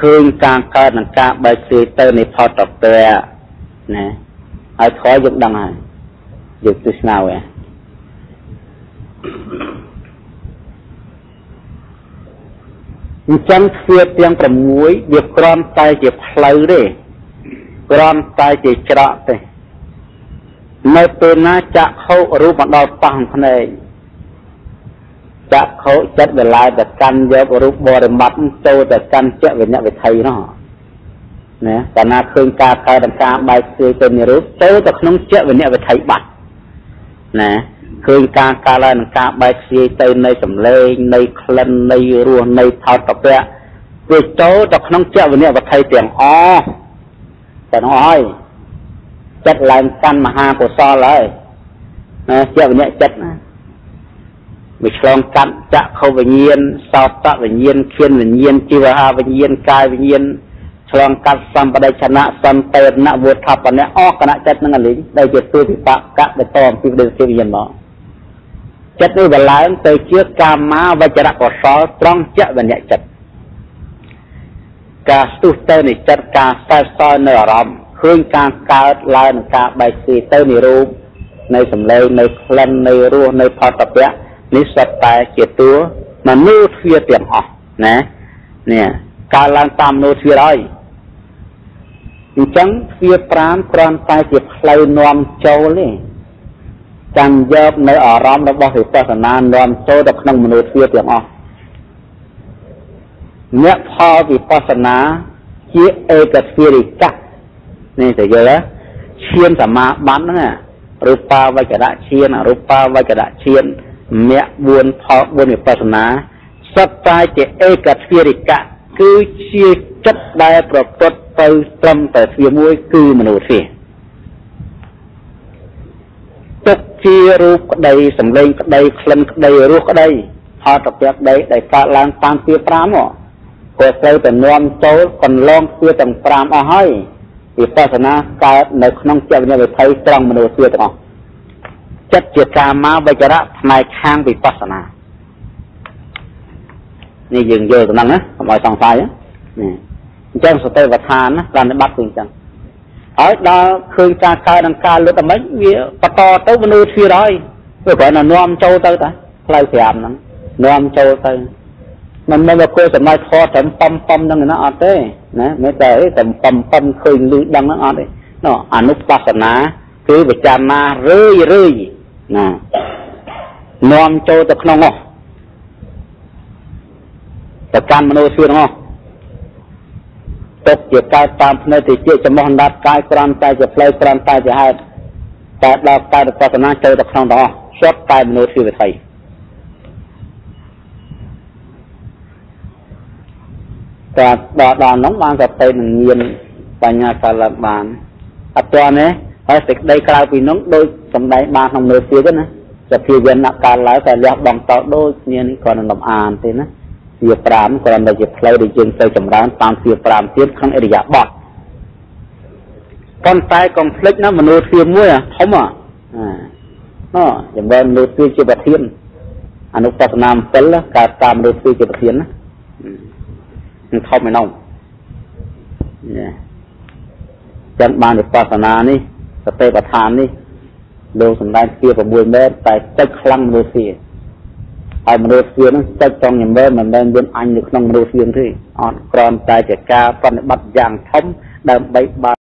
ឃើញការកើតនិងការបែកខ្វាយទៅនៃផតពៈណាហើយធរយើងដឹងហើយយើងទស្សនាវិញ អញ្ចឹងទ្វាទាំង6វាគ្រាន់តែជាផ្លូវទេគ្រាន់តែជាច្រកទេនៅពេលណាចាក់ខោរូបមកដល់ប៉ះភ្នែកចក្ខុចិត្តវាឡើយតែកាន់យករូបបរិមត្តចូលទៅកាន់ចក្ខវិញ្ញាវិថីនោះណាកាលណាឃើញការកើតនិងការបែកខ្ជាយទៅនៃរូបចូលទៅក្នុងចក្ខវិញ្ញាវិថីបាត់ណា ឃើញការកើតឡើងនិងការបែកខ្ជាយទៅនៃសម្លេងនៃក្លិននៃរសនៃថោតពៈវាចូលទៅក្នុងចក្ខវិញ្ញាវិថីទាំងអស់ទាំងអស់ហើយចិត្តឡើងកាន់មហាកុសលហើយណាចក្ខវិញ្ញាចិត្តណាវាឆ្លងកាត់ចក្ខុវិញ្ញាណសោតវិញ្ញាណខៀនវិញ្ញាណជីវហាវិញ្ញាណកាយវិញ្ញាណឆ្លងកាត់សម្បដិឆណៈសន្តេរណវុធបនៈអស់គណៈចិត្តនឹងអលីងដែលជាទូវិបាកៈដែលតអំពីវិទ្យាវិញ្ញាណមក ចិត្តនេះវាឡើងទៅជាកាមាវចរៈកុសលត្រង់ចក្ខវិញ្ញាណចិត្តការស្ទុះទៅនៃចិត្តការសែបសល់នៅអារម្មណ៍ឃើញការកើតឡើងនិងការបែកស៊ីទៅនៃរូបនៅសម្លេងនៅក្លិននៅរសនៅផតពៈនេះសុទ្ធតែជាតួមនុស្សទ្វាទាំងអស់ណានេះកើតឡើងតាមមនុស្សទ្វាហើយអញ្ចឹងទ្វា5គ្រាន់តែជាផ្លូវនាំចូលទេ ចាំយកនៅអារម្មណ៍របស់វិបស្សនានាំចូលទៅក្នុងមនុស្សទ្វាទាំងអស់អ្នកផលវិបស្សនាជាឯកទ្វារិកៈនេះទៅយល់ឈានសមាបត្តិហ្នឹងរូបាវចរៈឈានអរូបាវចរៈឈានមគ្គ4ផល4វិបស្សនាសត្វតែជាឯកទ្វារិកៈគឺជាចិត្តដែលប្រព្រឹត្តទៅត្រឹមតែទ្វាមួយគឺមនុស្សទ្វាទុក ជារូបក្តីសម្លេងក្តីក្លិនក្តីរសក្តីហត់ទៅក្តីដែលកើតឡើងតាមទ្វា5មកក៏ត្រូវតែនាំចូលកន្លងទ្វាទាំង5អស់ហើយវិបស្សនាកើតនៅក្នុងចិត្តវិញ្ញាណវិថីត្រង់មនុស្សទ្វាទាំងអស់ចិត្តជាកាមាវចរៈផ្នែកខាងវិបស្សនានេះយើងយល់ដំណឹងណាកុំឲ្យសង្ស័យនេះអញ្ចឹងសតិវដ្ឋានណាប្រតិបត្តិគឺអញ្ចឹង ហើយដល់ឃើញការកើតនិងការលុតតែម៉េចវាបន្តទៅមនុស្សទ្វារហើយវាគ្រាន់តែនាំចូលទៅតាផ្លូវ5ហ្នឹងនាំចូលទៅមិនមែនว่าគួរសម្ដេចធរត្រឹមបំបំហ្នឹងណាអត់ទេណាមិនតែត្រឹមបំបំឃើញលឺដឹងហ្នឹងអត់ទេនោះអនុបស្សនាគឺវិចារណារឿយរឿយណានាំចូលទៅក្នុងនោះទៅកាន់មនុស្សស្វៀងនោះ ទុកជាកើតតាមភ្នែកទៅជាចំោះអណ្ដាតកាយក្រាន់តែជាផ្លូវក្រាន់តែជាហេតុតែដល់តែបតនាចូលទៅក្នុងទាំងអស់សុទ្ធតែមនុស្សស្វៀងវិថីតែដល់ដល់នោះបានសតិនឹងមានបញ្ញាសាឡើងបានអត់ទាន់ទេហើយសេចក្តីក្រៅពីនោះដូចសំដែងបានក្នុងលើទៀតណាសភាវណៈកាលឡើយតែលះបងតដូចគ្នានេះគ្រាន់តែលំអានទេណា វា5គ្រាន់តែជាផ្លូវដែលយើងទៅចម្រើនតាមវា5ទៀតក្នុងអរិយាបថប៉ុន្តែកុំភ្លេចណាមនុស្សវាមួយធំអាណោចម្រើនមនុស្សវាជាប្រធានអនុបស្សនា7កើតតាមមនុស្សវាជាប្រធានណានឹងធំឯនោះចឹងបានវិបស្សនានេះសតិប្បដ្ឋាននេះលោកសំដែងជា6ម៉ែត្រតែចិត្តខ្លាំងមនុស្សជា ហើយមនុស្សជានឹងចិត្តចង់ញ៉ែមិនមែនយើងអញនៅក្នុងមនុស្សជាទេអត់ក្រំតែជាការបប្រតិបត្តិយ៉ាងធំដើម្បីបាន